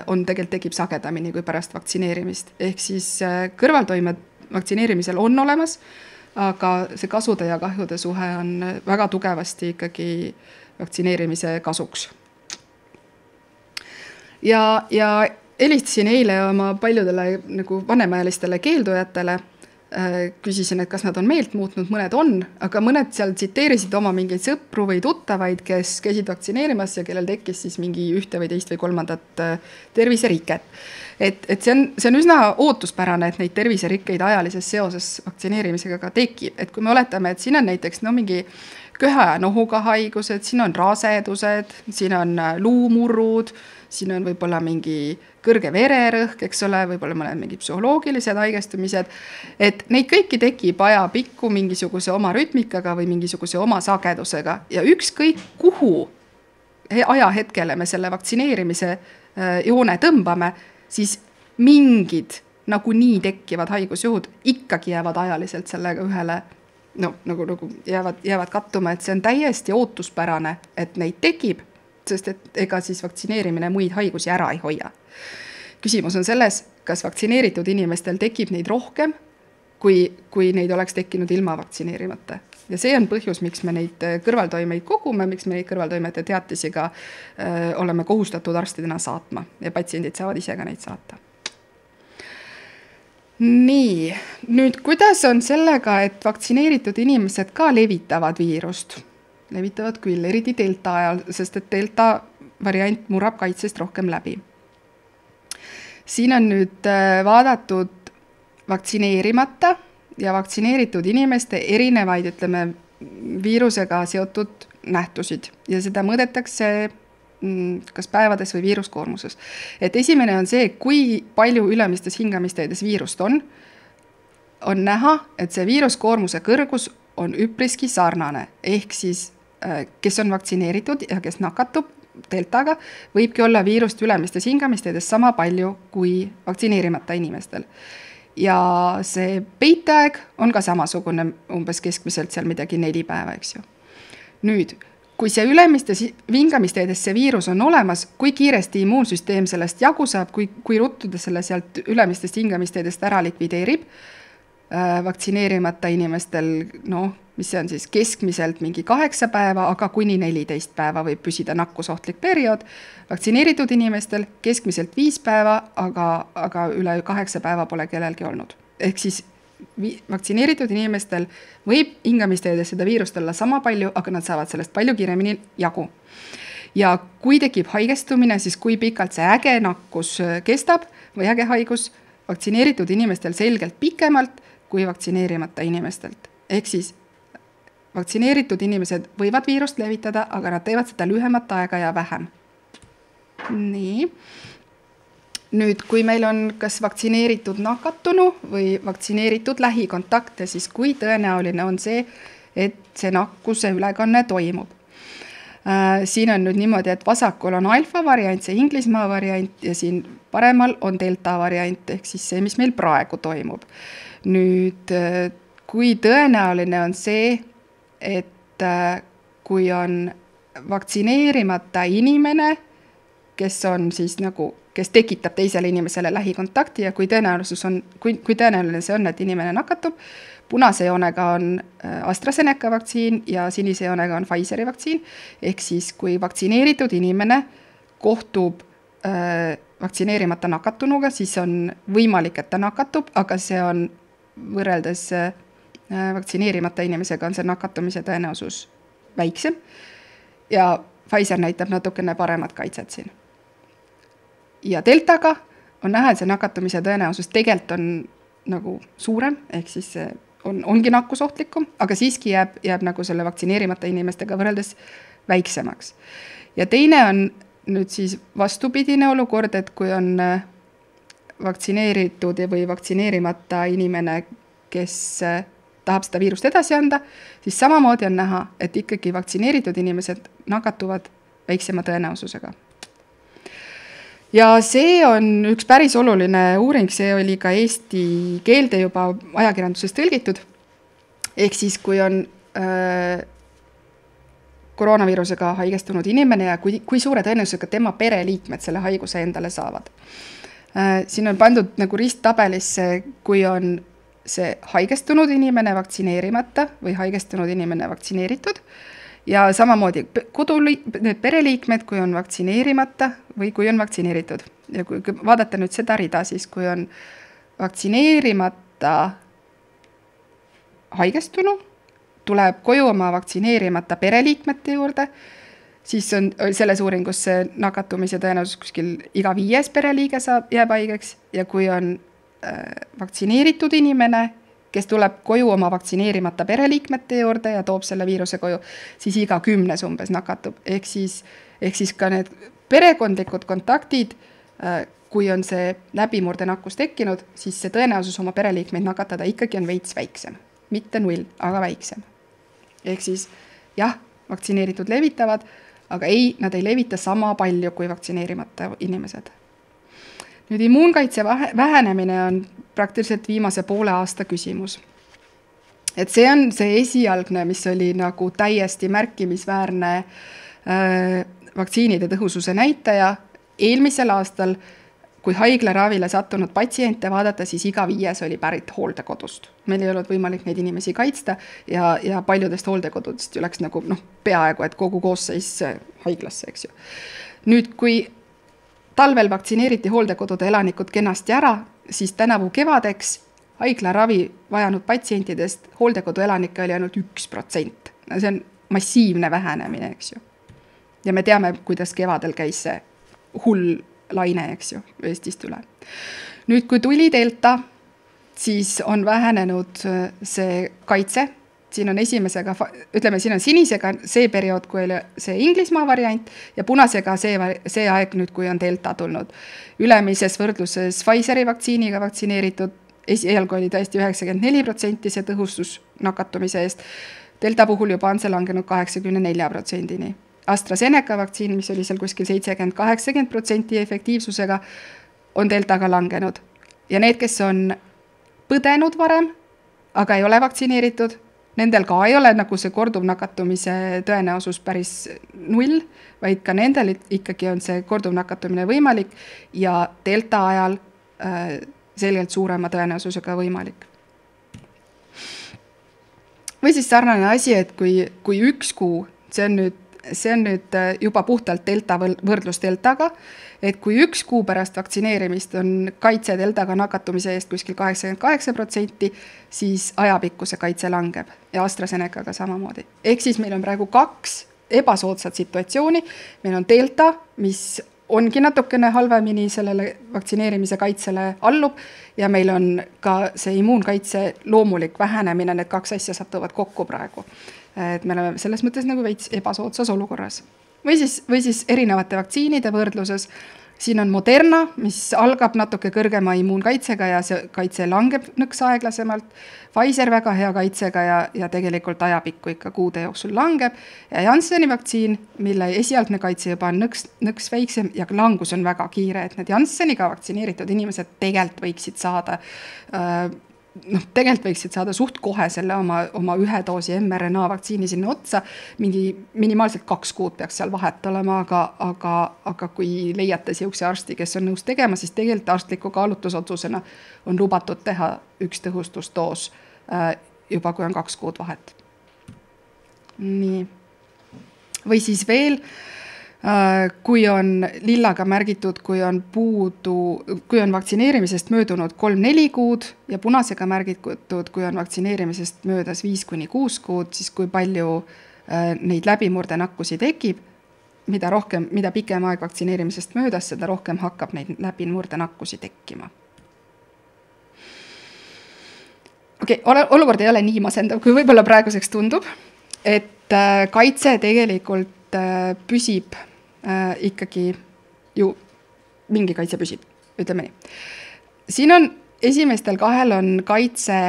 on, tegelikult tekib sagedamini kui pärast vaktsineerimist. ehk siis kõrvaltoimed vaktsineerimisel on olemas, aga see kasude ja kahjude suhe on väga tugevasti ikkagi vaktsineerimise kasuks ja, ja helistasin eile oma paljudele nagu vanemaealistele keeldujatele äh, küsisin, et kas nad on meelt muutnud, mõned on, aga mõned seal tsiteerisid oma mingeid sõpru või tuttavaid, kes käisid vaktsineerimas ja kellel tekkis siis mingi ühte või teist või kolmandat äh, terviseriket. Et, et see on, see on üsna ootuspärane, et neid terviserikkeid ajalises seoses vaktsineerimisega ka tekib, et kui me oletame, et siin on näiteks no mingi köha ja nohuga haigused, siin on rasedused, siin on äh, luumurrud siin on võib-olla mingi kõrge vererõhk, eks ole, võib-olla mõned mingid psühholoogilised haigestumised. et neid kõiki tekib ajapikku mingisuguse oma rütmikaga või mingisuguse oma sagedusega ja ükskõik kuhu ajahetkele me selle vaktsineerimise äh, joone tõmbame, siis mingid nagunii tekkivad haigusjuhud ikkagi jäävad ajaliselt sellega ühele no nagu, nagu jäävad, jäävad kattuma, et see on täiesti ootuspärane, et neid tekib sest et ega siis vaktsineerimine muid haigusi ära ei hoia. küsimus on selles, kas vaktsineeritud inimestel tekib neid rohkem, kui, kui neid oleks tekkinud ilma vaktsineerimata. Ja see on põhjus, miks me neid äh, kõrvaltoimeid kogume, miks me neid kõrvaltoimete teatisi ka öö, äh, oleme kohustatud arstidena saatma ja patsiendid saavad ise ka neid saata nii, nüüd kuidas on sellega, et vaktsineeritud inimesed ka levitavad viirust? levitavad küll, eriti delta ajal, sest et delta variant murrab kaitsest rohkem läbi. siin on nüüd äh, vaadatud vaktsineerimata ja vaktsineeritud inimeste erinevaid, ütleme, viirusega seotud nähtusid ja seda mõõdetakse mm, kas päevades või viiruskoormuses. et esimene on see, kui palju ülemistes hingamisteedes viirust on, on näha, et see viiruskoormuse kõrgus on üpriski sarnane, ehk siis Äh, kes on vaktsineeritud ja kes nakatub deltaga, võibki olla viirust ülemistes hingamisteedes sama palju kui vaktsineerimata inimestel. Ja see peiteaeg on ka samasugune, umbes keskmiselt seal midagi neli päeva, eks ju. nüüd, kui see ülemistes hingamisteedes see viirus on olemas, kui kiiresti immuunsüsteem sellest jagu saab, kui, kui ruttu ta selle sealt ülemistest hingamisteedest ära likvideerib äh,, vaktsineerimata inimestel noh mis on siis keskmiselt mingi kaheksa päeva, aga kuni neliteist päeva võib püsida nakkusohtlik periood. vaktsineeritud inimestel keskmiselt viis päeva, aga, aga üle kaheksa päeva pole kellelgi olnud. ehk siis vaktsineeritud inimestel võib hingamisteedes seda viirust olla sama palju, aga nad saavad sellest palju kiiremini jagu. ja kui tekib haigestumine, siis kui pikalt see äge nakkus kestab või äge haigus, vaktsineeritud inimestel selgelt pikemalt kui vaktsineerimata inimestelt. ehk siis vaktsineeritud inimesed võivad viirust levitada, aga nad teevad seda lühemat aega ja vähem. nii. nüüd, kui meil on kas vaktsineeritud nakatunu või vaktsineeritud lähikontakte, siis kui tõenäoline on see, et see nakkuse ülekanne toimub äh,. siin on nüüd niimoodi, et vasakul on alfa variant, see Inglismaa variant ja siin paremal on delta variant ehk siis see, mis meil praegu toimub. nüüd äh, kui tõenäoline on see, et äh, kui on vaktsineerimata inimene, kes on siis nagu, kes tekitab teisele inimesele lähikontakti ja kui tõenäosus on, kui, kui tõenäoline see on, et inimene nakatub, punase joonega on äh, AstraZeneca vaktsiin ja sinise joonega on Pfizeri vaktsiin, ehk siis kui vaktsineeritud inimene kohtub äh, vaktsineerimata nakatunuga, siis on võimalik, et ta nakatub, aga see on võrreldes äh, vaktsineerimata inimesega on see nakatumise tõenäosus väiksem. ja Pfizer näitab natukene paremat kaitset siin. ja deltaga on näha, et see nakatumise tõenäosus tegelikult on nagu suurem, ehk siis see on, ongi nakkusohtlikum, aga siiski jääb, jääb nagu selle vaktsineerimata inimestega võrreldes väiksemaks. ja teine on nüüd siis vastupidine olukord, et kui on äh, vaktsineeritud või vaktsineerimata inimene, kes äh, tahab seda viirust edasi anda, siis samamoodi on näha, et ikkagi vaktsineeritud inimesed nakatuvad väiksema tõenäosusega. ja see on üks päris oluline uuring, see oli ka eesti keelde juba ajakirjanduses tõlgitud. ehk siis, kui on äh, koroonaviirusega haigestunud inimene ja kui, kui suure tõenäosusega tema pereliikmed selle haiguse endale saavad äh,. siin on pandud nagu risttabelisse, kui on see haigestunud inimene vaktsineerimata või haigestunud inimene vaktsineeritud ja samamoodi koduli-, need pereliikmed, kui on vaktsineerimata või kui on vaktsineeritud. ja kui vaadata nüüd seda rida, siis kui on vaktsineerimata haigestunu, tuleb koju oma vaktsineerimata pereliikmete juurde, siis on selles uuringus see nakatumise tõenäosus kuskil iga viies pereliige saab, jääb haigeks ja kui on vaktsineeritud inimene, kes tuleb koju oma vaktsineerimata pereliikmete juurde ja toob selle viiruse koju, siis iga kümnes umbes nakatub, ehk siis, ehk siis ka need perekondlikud kontaktid, äh, kui on see läbimurdenakkus tekkinud, siis see tõenäosus oma pereliikmeid nakatada ikkagi on veits väiksem, mitte null, aga väiksem. ehk siis jah, vaktsineeritud levitavad, aga ei, nad ei levita sama palju kui vaktsineerimata inimesed nüüd immuunkaitse vähenemine on praktiliselt viimase poole aasta küsimus. et see on see esialgne, mis oli nagu täiesti märkimisväärne äh, vaktsiinide tõhususe näitaja. eelmisel aastal, kui haiglaravile sattunud patsiente vaadata, siis iga viies oli pärit hooldekodust. meil ei olnud võimalik neid inimesi kaitsta ja, ja paljudest hooldekodudest ju läks nagu noh, peaaegu et kogu koosseis haiglasse, eks ju. nüüd, kui talvel vaktsineeriti hooldekodude elanikud kenasti ära, siis tänavu kevadeks haiglaravi vajanud patsientidest hooldekodu elanikke oli ainult üks protsent. no see on massiivne vähenemine, eks ju. ja me teame, kuidas kevadel käis see hull laine, eks ju, Eestist üle. nüüd, kui tuli delta, siis on vähenenud see kaitse siin on esimesega, ütleme, siin on sinisega see periood, kui oli see Inglismaa variant ja punasega see, see aeg nüüd, kui on delta tulnud. ülemises võrdluses Pfizeri vaktsiiniga vaktsineeritud, esialgu oli tõesti üheksakümmend neli protsenti see tõhustus nakatumise eest. delta puhul juba on see langenud kaheksakümne nelja protsendini. AstraZeneca vaktsiin, mis oli seal kuskil seitsekümmend, kaheksakümmend protsenti efektiivsusega, on deltaga langenud ja need, kes on põdenud varem, aga ei ole vaktsineeritud nendel ka ei ole nagu see korduvnakatumise tõenäosus päris null, vaid ka nendel ikkagi on see korduvnakatumine võimalik ja delta ajal äh, selgelt suurema tõenäosusega võimalik. või siis sarnane asi, et kui, kui üks kuu, see on nüüd, see on nüüd äh, juba puhtalt delta võrdlus deltaga et kui üks kuu pärast vaktsineerimist on kaitse deltaga nakatumise eest kuskil kaheksakümmend kaheksa protsenti, siis ajapikku see kaitse langeb ja AstraZenecaga samamoodi. ehk siis meil on praegu kaks ebasoodsat situatsiooni, meil on delta, mis ongi natukene halvemini sellele vaktsineerimise kaitsele allub ja meil on ka see immuunkaitse loomulik vähenemine, need kaks asja satuvad kokku praegu. Et me oleme selles mõttes nagu veits ebasoodsas olukorras või siis, või siis erinevate vaktsiinide võrdluses. siin on Moderna, mis algab natuke kõrgema immuunkaitsega ja see kaitse langeb nõks aeglasemalt. Pfizer väga hea kaitsega ja, ja tegelikult ajapikku ikka kuude jooksul langeb. ja Jansseni vaktsiin, mille esialgne kaitse juba on nõks, nõks väiksem ja langus on väga kiire, et need Jansseniga vaktsineeritud inimesed tegelikult võiksid saada äh, noh, tegelikult võiksid saada suht kohe selle oma, oma ühe doosi mRNA vaktsiini sinna otsa. mingi minimaalselt kaks kuud peaks seal vahet olema, aga, aga, aga kui leiate sihukese arsti, kes on nõus tegema, siis tegelikult arstliku kaalutlusotsusena on lubatud teha üks tõhustusdoos äh, juba, kui on kaks kuud vahet. nii, või siis veel kui on lillaga märgitud, kui on puudu, kui on vaktsineerimisest möödunud kolm-neli kuud ja punasega märgitud, kui on vaktsineerimisest möödas viis kuni kuus kuud, siis kui palju äh, neid läbimurdenakkusi tekib. mida rohkem, mida pikem aeg vaktsineerimisest möödas, seda rohkem hakkab neid läbimurdenakkusi tekkima. okei okay,, olukord ei ole nii masendav, kui võib-olla praeguseks tundub, et äh, kaitse tegelikult äh, püsib äh, ikkagi ju, mingi kaitse püsib, ütleme nii. siin on, esimestel kahel on kaitse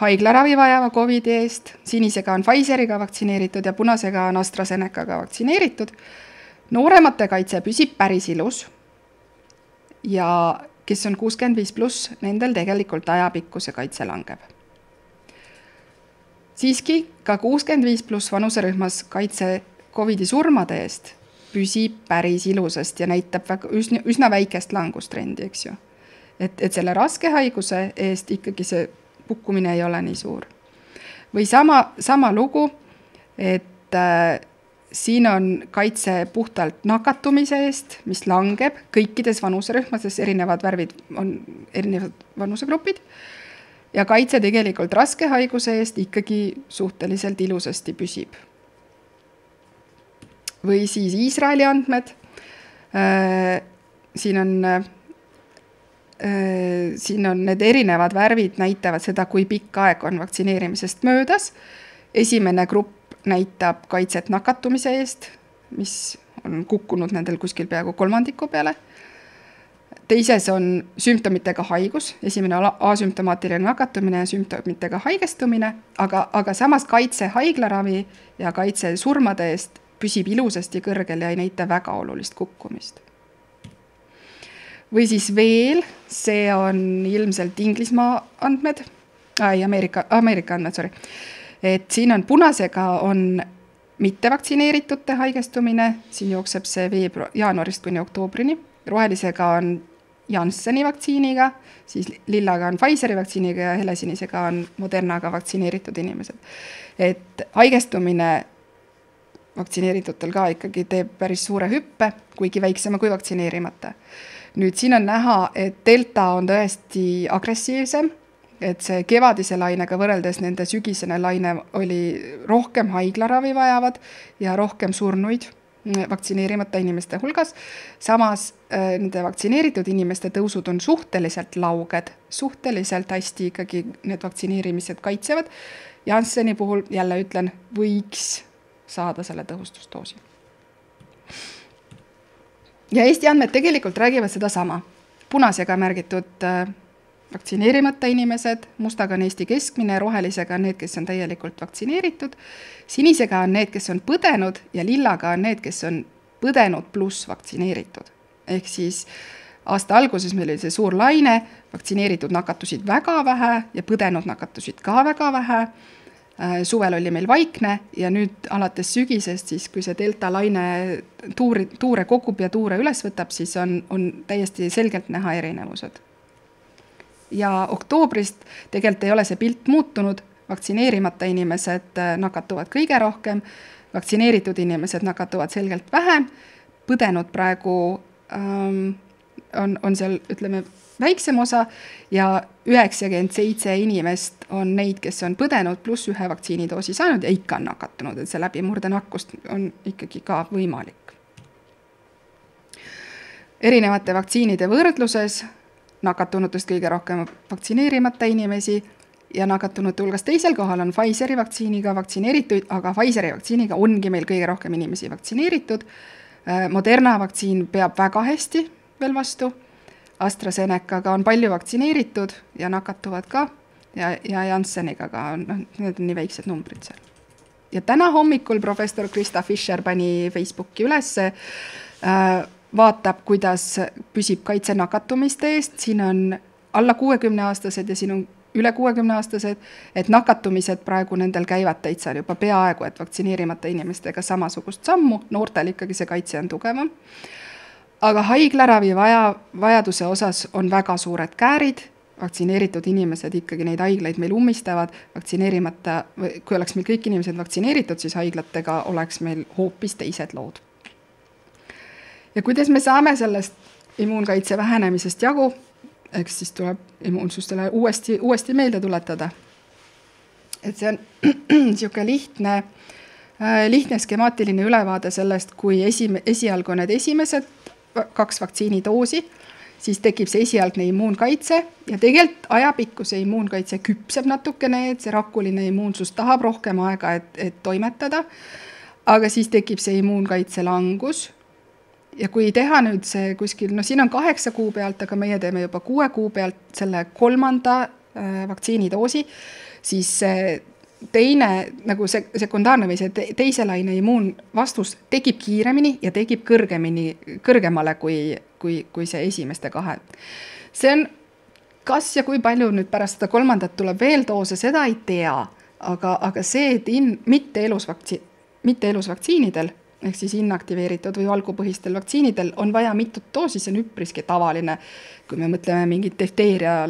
haiglaravi vajava Covidi eest, sinisega on Pfizeriga vaktsineeritud ja punasega on AstraZenecaga vaktsineeritud. nooremate kaitse püsib päris ilus. ja kes on kuuskümmend viis pluss, nendel tegelikult ajapikkuse kaitse langeb. siiski ka kuuskümmend viis pluss vanuserühmas kaitse Covidi surmade eest püsib päris ilusasti ja näitab väga üsna, üsna väikest langustrendi, eks ju. et, et selle raske haiguse eest ikkagi see kukkumine ei ole nii suur. või sama, sama lugu, et äh, siin on kaitse puhtalt nakatumise eest, mis langeb kõikides vanuserühmades, erinevad värvid on erinevad vanusegrupid. ja kaitse tegelikult raske haiguse eest ikkagi suhteliselt ilusasti püsib. Või siis Iisraeli andmed äh,. siin on äh, siin on need erinevad värvid näitavad seda, kui pikk aeg on vaktsineerimisest möödas. esimene grupp näitab kaitset nakatumise eest, mis on kukkunud nendel kuskil peaaegu kolmandiku peale. teises on sümptomitega haigus, esimene asümptomaatiline nakatumine ja sümptomitega haigestumine, aga, aga samas kaitse haiglaravi ja kaitse surmade eest püsib ilusasti kõrgel ja ei näita väga olulist kukkumist või siis veel, see on ilmselt Inglismaa andmed, ei Ameerika, Ameerika andmed, sorry. et siin on punasega on mittevaktsineeritute haigestumine, siin jookseb see veebruar, jaanuarist kuni oktoobrini, rohelisega on Jansseni vaktsiiniga, siis lillaga on Pfizeri vaktsiiniga ja helesinisega on Modernaga vaktsineeritud inimesed. et haigestumine vaktsineeritutel ka ikkagi teeb päris suure hüppe, kuigi väiksema kui vaktsineerimata nüüd siin on näha, et delta on tõesti agressiivsem, et see kevadise lainega võrreldes nende sügisene laine oli rohkem haiglaravi vajavad ja rohkem surnuid vaktsineerimata inimeste hulgas. samas äh, nende vaktsineeritud inimeste tõusud on suhteliselt lauged, suhteliselt hästi ikkagi need vaktsineerimised kaitsevad. Jansseni puhul jälle ütlen, võiks saada selle tõhustusdoosi ja Eesti andmed tegelikult räägivad sedasama. punasega märgitud äh, vaktsineerimata inimesed, mustaga on Eesti keskmine, rohelisega on need, kes on täielikult vaktsineeritud, sinisega on need, kes on põdenud ja lillaga on need, kes on põdenud pluss vaktsineeritud. ehk siis aasta alguses meil oli see suur laine, vaktsineeritud nakatusid väga vähe ja põdenud nakatusid ka väga vähe Äh, suvel oli meil vaikne ja nüüd alates sügisest siis, kui see delta laine tuuri, tuure kogub ja tuure üles võtab, siis on, on täiesti selgelt näha erinevused. ja oktoobrist tegelikult ei ole see pilt muutunud, vaktsineerimata inimesed äh, nakatuvad kõige rohkem, vaktsineeritud inimesed nakatuvad selgelt vähem, põdenud praegu ähm, on, on seal ütleme väiksem osa ja üheksakümmend seitse inimest on neid, kes on põdenud pluss ühe vaktsiinidoosi saanud ja ikka on nakatunud, et see läbimurdenakkust on ikkagi ka võimalik. erinevate vaktsiinide võrdluses nakatunutest kõige rohkem vaktsineerimata inimesi ja nakatunute hulgas teisel kohal on Pfizeri vaktsiiniga vaktsineerituid, aga Pfizeri vaktsiiniga ongi meil kõige rohkem inimesi vaktsineeritud. Moderna vaktsiin peab väga hästi veel vastu. AstraZenecaga on palju vaktsineeritud ja nakatuvad ka. Ja, ja Jansseniga ka noh, need on nii väiksed numbrid seal. ja täna hommikul professor Krista Fischer pani Facebooki ülesse äh,, vaatab, kuidas püsib kaitse nakatumiste eest, siin on alla kuuekümne aastased ja siin on üle kuuekümne aastased, et nakatumised praegu nendel käivad täitsa juba peaaegu et vaktsineerimata inimestega samasugust sammu, noortel ikkagi see kaitse on tugevam aga haiglaravi vaja, vajaduse osas on väga suured käärid, vaktsineeritud inimesed ikkagi neid haiglaid meil ummistavad, vaktsineerimata, kui oleks meil kõik inimesed vaktsineeritud, siis haiglatega oleks meil hoopis teised lood. ja kuidas me saame sellest immuunkaitse vähenemisest jagu, eks siis tuleb immuunsustele uuesti, uuesti meelde tuletada. et see on niisugune lihtne lihtne skemaatiline ülevaade sellest, kui esim-, esialgu need esimesed kaks vaktsiinidoosi, siis tekib see esialgne immuunkaitse ja tegelikult ajapikku see immuunkaitse küpseb natukene, et see rakuline immuunsus tahab rohkem aega, et, et toimetada. aga siis tekib see immuunkaitse langus ja kui teha nüüd see kuskil, no siin on kaheksa kuu pealt, aga meie teeme juba kuue kuu pealt selle kolmanda äh, vaktsiinidoosi, siis teine nagu see sekundaarne või see teise laine immuunvastus tekib kiiremini ja tekib kõrgemini, kõrgemale kui, kui, kui see esimeste kahe. see on, kas ja kui palju nüüd pärast seda kolmandat tuleb veel doose, seda ei tea, aga, aga see, et in-, mitte elus vaktsiin, mitte elus vaktsiinidel ehk siis inaktiveeritud või valgupõhistel vaktsiinidel on vaja mitut doosi, see on üpriski tavaline. kui me mõtleme mingit difteeria,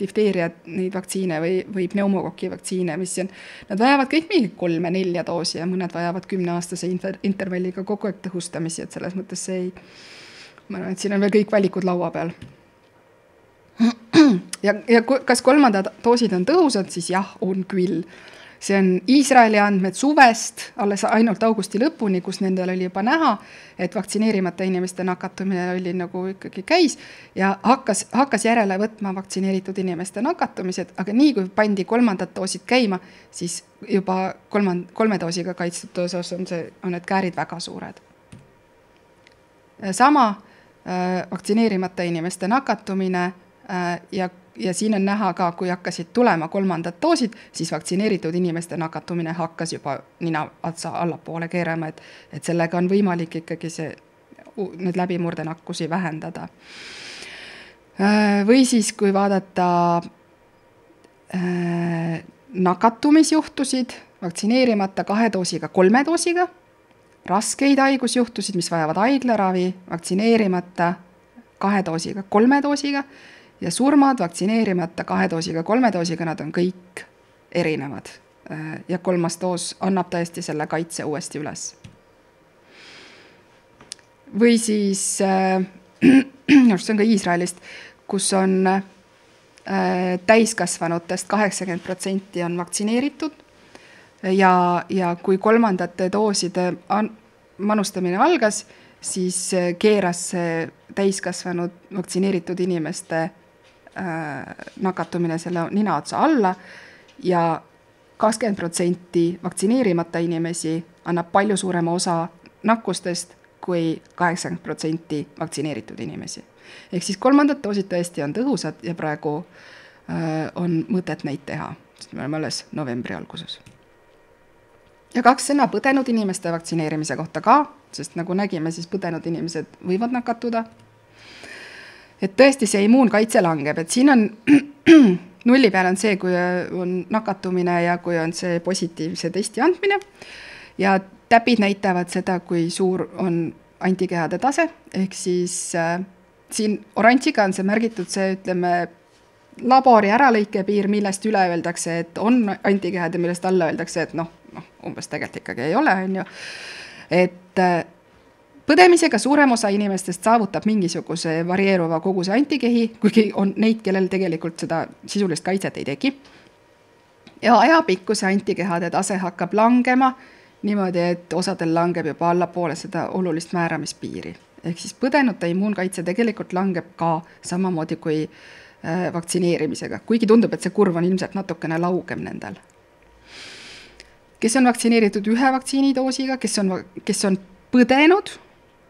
difteeria neid vaktsiine või, või pneumokoki vaktsiine, mis on, nad vajavad kõik mingi kolme-nelja doosi ja mõned vajavad kümneaastase intervalliga kogu aeg tõhustamisi, et selles mõttes see ei, ma arvan, et siin on veel kõik valikud laua peal ja, ja kas kolmandad doosid on tõhusad, siis jah, on küll see on Iisraeli andmed suvest alles ainult augusti lõpuni, kus nendel oli juba näha, et vaktsineerimata inimeste nakatumine oli nagu ikkagi käis ja hakkas, hakkas järele võtma vaktsineeritud inimeste nakatumised, aga nii kui pandi kolmandad doosid käima, siis juba kolmand-, kolme doosiga kaitstud osas on see, on need käärid väga suured. sama äh, vaktsineerimata inimeste nakatumine ja ja siin on näha ka, kui hakkasid tulema kolmandad doosid, siis vaktsineeritud inimeste nakatumine hakkas juba nina otsa allapoole keerama, et, et sellega on võimalik ikkagi see, neid läbimurdenakkusi vähendada. või siis, kui vaadata äh, nakatumisjuhtusid vaktsineerimata kahe doosiga, kolme doosiga, raskeid haigusjuhtusid, mis vajavad haiglaravi, vaktsineerimata kahe doosiga, kolme doosiga ja surmad vaktsineerimata kahe doosiga, kolme doosiga, nad on kõik erinevad. ja kolmas doos annab tõesti selle kaitse uuesti üles. või siis äh,, minu arust see on ka Iisraelist, kus on äh, täiskasvanutest kaheksakümmend protsenti on vaktsineeritud ja, ja kui kolmandate dooside manustamine algas, siis äh, keeras see täiskasvanud vaktsineeritud inimeste Äh, nakatumine selle nina otsa alla ja kakskümmend protsenti vaktsineerimata inimesi annab palju suurema osa nakkustest kui kaheksakümmend protsenti vaktsineeritud inimesi. ehk siis kolmandad doosid tõesti on tõhusad ja praegu äh, on mõtet neid teha, sest me oleme alles novembri alguses. ja kaks sõna põdenud inimeste vaktsineerimise kohta ka, sest nagu nägime, siis põdenud inimesed võivad nakatuda et tõesti see immuunkaitse langeb, et siin on nulli peal on see, kui on nakatumine ja kui on see positiivse testi andmine. ja täpid näitavad seda, kui suur on antikehade tase, ehk siis äh, siin oranžiga on see märgitud, see ütleme, labori äralõikepiir, millest üle öeldakse, et on antikehad ja millest alla öeldakse, et noh, noh, umbes tegelikult ikkagi ei ole, on ju. et äh, põdemisega suurem osa inimestest saavutab mingisuguse varieeruva koguse antikehi, kuigi on neid, kellel tegelikult seda sisulist kaitset ei teki. ja ajapikku see antikehade tase hakkab langema niimoodi, et osadel langeb juba allapoole seda olulist määramispiiri. ehk siis põdenute immuunkaitse tegelikult langeb ka samamoodi kui äh, vaktsineerimisega, kuigi tundub, et see kurv on ilmselt natukene laugem nendel. kes on vaktsineeritud ühe vaktsiinidoosiga, kes on, kes on põdenud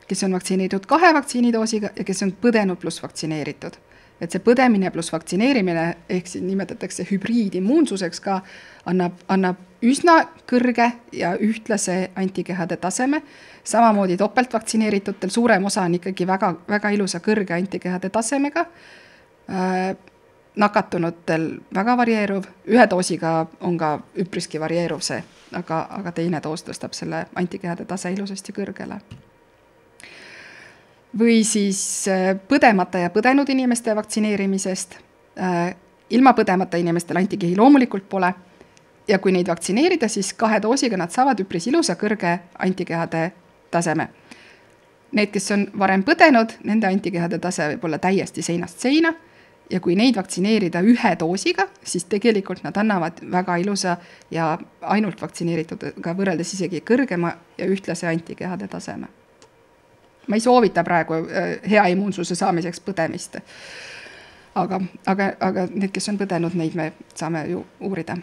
kes on vaktsineeritud kahe vaktsiinidoosiga ja kes on põdenud pluss vaktsineeritud. et see põdemine pluss vaktsineerimine ehk siis nimetatakse hübriidimmuunsuseks ka, annab, annab üsna kõrge ja ühtlase antikehade taseme. samamoodi topeltvaktsineeritutel suurem osa on ikkagi väga, väga ilusa kõrge antikehade tasemega äh, nakatunutel väga varieeruv, ühe doosiga on ka üpriski varieeruv see, aga, aga teine doos tõstab selle antikehade tase ilusasti kõrgele või siis äh, põdemata ja põdenud inimeste vaktsineerimisest. Äh, ilma põdemata inimestel antikehi loomulikult pole. ja kui neid vaktsineerida, siis kahe doosiga nad saavad üpris ilusa kõrge antikehade taseme. Need, kes on varem põdenud, nende antikehade tase võib olla täiesti seinast seina ja kui neid vaktsineerida ühe doosiga, siis tegelikult nad annavad väga ilusa ja ainult vaktsineeritudega võrreldes isegi kõrgema ja ühtlase antikehade taseme. Ma ei soovita praegu äh, hea immuunsuse saamiseks põdemist. aga, aga, aga need, kes on põdenud, neid me saame ju uurida.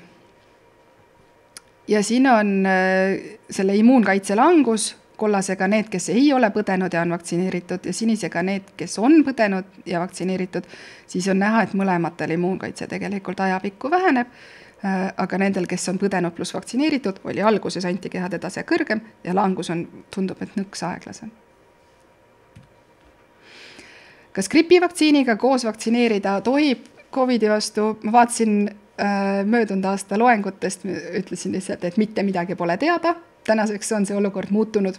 ja siin on äh, selle immuunkaitse langus kollasega need, kes ei ole põdenud ja on vaktsineeritud ja sinisega need, kes on põdenud ja vaktsineeritud, siis on näha, et mõlematel immuunkaitse tegelikult ajapikku väheneb. Äh, aga nendel, kes on põdenud pluss vaktsineeritud, oli alguses antikehade tase kõrgem ja langus on, tundub, et nõks aeglasem. Kas gripivaktsiiniga koos vaktsineerida tohib Covidi vastu, ma vaatasin äh, möödunud aasta loengutest, ütlesin lihtsalt, et mitte midagi pole teada tänaseks on see olukord muutunud.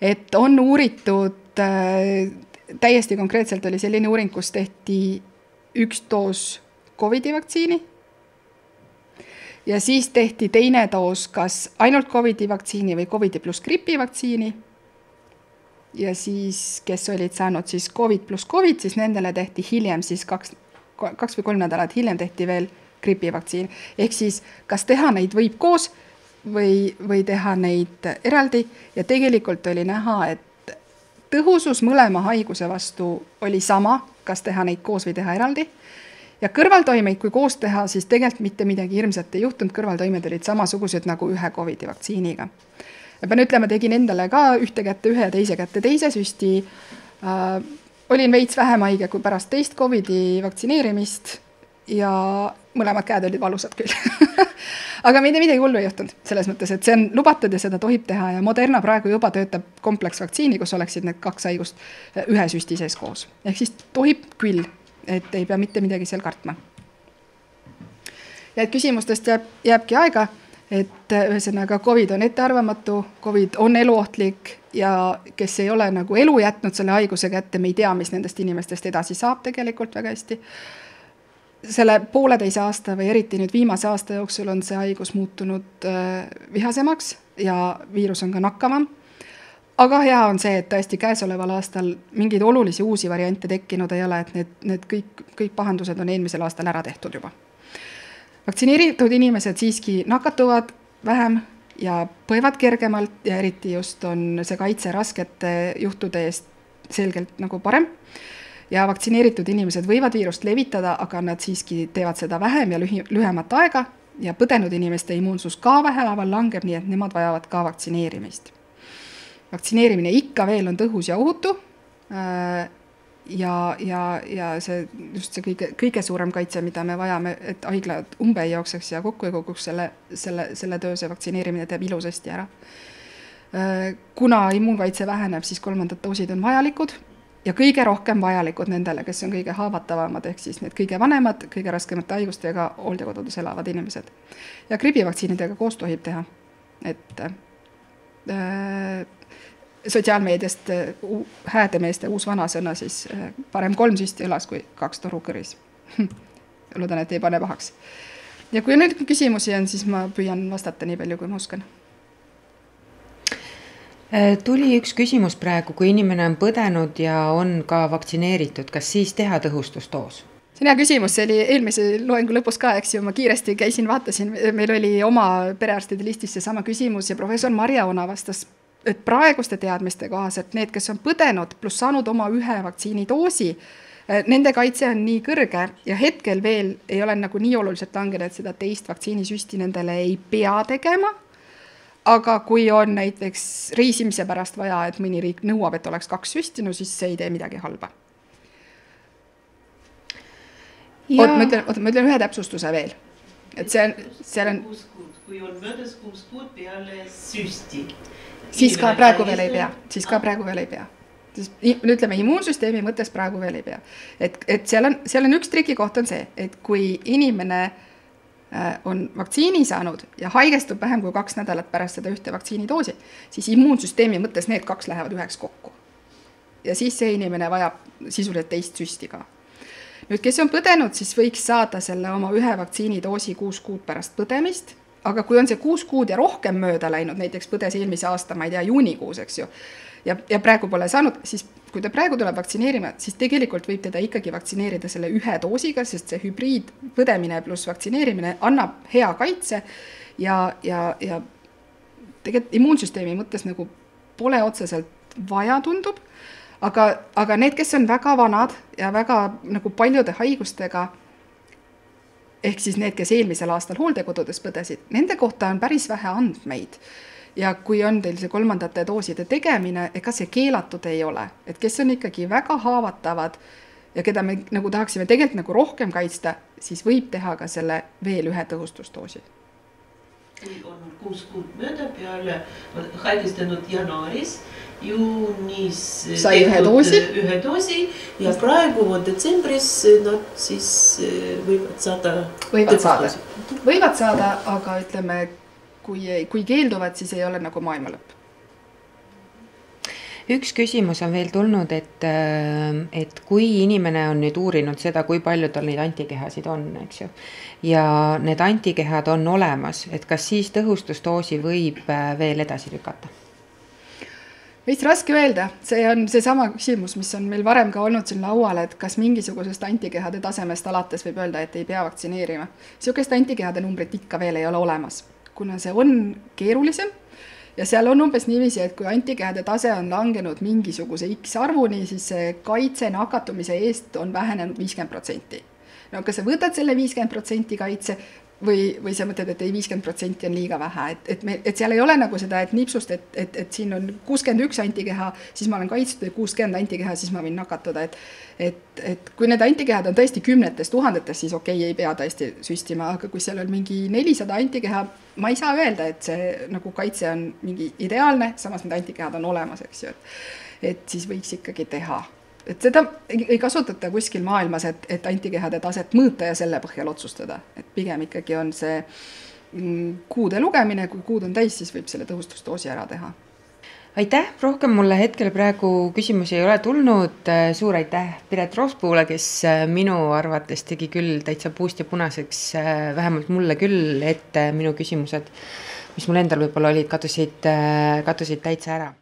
et on uuritud äh, täiesti konkreetselt oli selline uuring, kus tehti üks doos Covidi vaktsiini. ja siis tehti teine doos kas ainult Covidi vaktsiini või Covidi pluss gripi vaktsiini. Ja siis, kes olid saanud siis Covid pluss Covid, siis nendele tehti hiljem siis kaks, kaks või kolm nädalat hiljem tehti veel gripivaktsiin. ehk siis, kas teha neid võib koos või, või teha neid eraldi ja tegelikult oli näha, et tõhusus mõlema haiguse vastu oli sama, kas teha neid koos või teha eraldi. ja kõrvaltoimeid, kui koos teha, siis tegelikult mitte midagi hirmsat ei juhtunud, kõrvaltoimed olid samasugused nagu ühe Covidi vaktsiiniga. Ja pean ütlema, tegin endale ka ühte kätte ühe ja teise kätte teise süsti äh,. olin veits vähem haige kui pärast teist Covidi vaktsineerimist ja mõlemad käed olid valusad küll aga mitte midagi hullu ei juhtunud, selles mõttes, et see on lubatud ja seda tohib teha ja Moderna praegu juba töötab kompleksvaktsiini, kus oleksid need kaks haigust ühe süsti sees koos. ehk siis tohib küll, et ei pea mitte midagi seal kartma. ja et küsimustest jääb, jääbki aega, et ühesõnaga Covid on ettearvamatu, Covid on eluohtlik ja kes ei ole nagu elu jätnud selle haiguse kätte, me ei tea, mis nendest inimestest edasi saab tegelikult väga hästi selle pooleteise aasta või eriti nüüd viimase aasta jooksul on see haigus muutunud äh, vihasemaks ja viirus on ka nakkavam. aga hea on see, et tõesti käesoleval aastal mingeid olulisi uusi variante tekkinud ei ole, et need, need kõik, kõik pahandused on eelmisel aastal ära tehtud juba. Vaktsineeritud inimesed siiski nakatuvad vähem ja põevad kergemalt ja eriti just on see kaitse raskete juhtude eest selgelt nagu parem ja vaktsineeritud inimesed võivad viirust levitada, aga nad siiski teevad seda vähem ja lühi-, lühemat aega ja põdenud inimeste immuunsus ka vähehaaval langeb, nii et nemad vajavad ka vaktsineerimist. vaktsineerimine ikka veel on tõhus ja ohutu. Ja, ja, ja see just see kõige, kõige suurem kaitse, mida me vajame, et haiglad umbe ei jookseks ja kokku ei kukuks, selle, selle, selle töö see vaktsineerimine teeb ilusasti ära. Äh, kuna immuunkaitse väheneb, siis kolmandad doosid on vajalikud ja kõige rohkem vajalikud nendele, kes on kõige haavatavamad, ehk siis need kõige vanemad, kõige raskemate haigustega hooldekodudes elavad inimesed. ja gripivaktsiinidega koos tohib teha, et äh, sotsiaalmeediast äh, häädemeeste uus vanasõna siis äh, parem kolm süsti õlas kui kaks toru kõris loodan, et ei pane pahaks. ja kui nüüd küsimusi on, siis ma püüan vastata nii palju, kui ma oskan Äh, tuli üks küsimus praegu, kui inimene on põdenud ja on ka vaktsineeritud, kas siis teha tõhustusdoos? see on hea küsimus, see oli eelmise loengu lõpus ka, eks ju, ma kiiresti käisin, vaatasin, meil oli oma perearstide listis seesama küsimus ja professor Marja Ona vastas, et praeguste teadmiste kohaselt need, kes on põdenud pluss saanud oma ühe vaktsiinidoosi, äh, nende kaitse on nii kõrge ja hetkel veel ei ole nagu nii oluliselt langenud, et seda teist vaktsiinisüsti nendele ei pea tegema aga kui on näiteks reisimise pärast vaja, et mõni riik nõuab, et oleks kaks süsti, no siis see ei tee midagi halba. oot, ma ütlen, oota, ma ütlen ühe täpsustuse veel. et see on, seal on. kui on möödas kuus kuud peale süsti. Siis ka praegu veel ei pea, siis ka praegu veel ei pea ütleme immuunsüsteemi mõttes praegu veel ei pea. et, et seal on, seal on üks trikikoht on see, et kui inimene Äh, on vaktsiini saanud ja haigestub vähem kui kaks nädalat pärast seda ühte vaktsiinidoosi, siis immuunsüsteemi mõttes need kaks lähevad üheks kokku. ja siis see inimene vajab sisuliselt teist süsti ka. nüüd, kes on põdenud, siis võiks saada selle oma ühe vaktsiinidoosi kuus kuud pärast põdemist, aga kui on see kuus kuud ja rohkem mööda läinud, näiteks põdes eelmise aasta, ma ei tea, juunikuus, eks ju, ja, ja praegu pole saanud, siis kui ta praegu tuleb vaktsineerima, siis tegelikult võib teda ikkagi vaktsineerida selle ühe doosiga, sest see hübriidpõdemine pluss vaktsineerimine annab hea kaitse ja, ja, ja tegelikult immuunsüsteemi mõttes nagu pole otseselt vaja, tundub, aga, aga need, kes on väga vanad ja väga nagu paljude haigustega ehk siis need, kes eelmisel aastal hooldekodudes põdesid, nende kohta on päris vähe andmeid. ja kui on teil see kolmandate dooside tegemine, ega see keelatud ei ole, et kes on ikkagi väga haavatavad ja keda me nagu tahaksime tegelikult nagu rohkem kaitsta, siis võib teha ka selle veel ühe tõhustusdoosi kui on kuus kuud mööda peale haigestunud jaanuaris, juunis sai ühe doosi, ühe doosi ja praegu detsembris nad siis eh, võivad saada. võivad saada, võivad saada, aga ütleme, kui, kui keelduvad, siis ei ole nagu maailma lõpp üks küsimus on veel tulnud, et, äh, et kui inimene on nüüd uurinud seda, kui palju tal neid antikehasid on, eks ju. ja need antikehad on olemas, et kas siis tõhustusdoosi võib äh, veel edasi lükata? veits raske öelda, see on seesama küsimus, mis on meil varem ka olnud siin laual, et kas mingisugusest antikehade tasemest alates võib öelda, et ei pea vaktsineerima. niisugust antikehade numbrit ikka veel ei ole olemas, kuna see on keerulisem ja seal on umbes niiviisi, et kui antikehade tase on langenud mingisuguse X arvuni, siis see kaitse nakatumise eest on vähenenud viiskümmend protsenti. no kas sa võtad selle viiskümmend protsenti kaitse või, või sa mõtled, et ei, viiskümmend protsenti on liiga vähe, et, et me, et seal ei ole nagu seda, et nipsust, et, et, et siin on kuuskümmend üks antikeha, siis ma olen kaitstud ja kuuskümmend antikeha, siis ma võin nakatuda, et et, et kui need antikehad on tõesti kümnetes tuhandetes, siis okei okay,, ei pea tõesti süstima, aga kui seal on mingi nelisada antikeha, ma ei saa öelda, et see nagu kaitse on mingi ideaalne, samas need antikehad on olemas, eks ju, et et siis võiks ikkagi teha et seda ei kasutata kuskil maailmas, et, et antikehade taset mõõta ja selle põhjal otsustada, et pigem ikkagi on see mm, kuude lugemine, kui kuud on täis, siis võib selle tõhustusdoosi ära teha. aitäh, rohkem mulle hetkel praegu küsimusi ei ole tulnud, suur aitäh Piret Roospuule, kes äh, minu arvates tegi küll täitsa puust ja punaseks, äh, vähemalt mulle küll, et minu küsimused, mis mul endal võib-olla olid, kadusid, äh, kadusid täitsa ära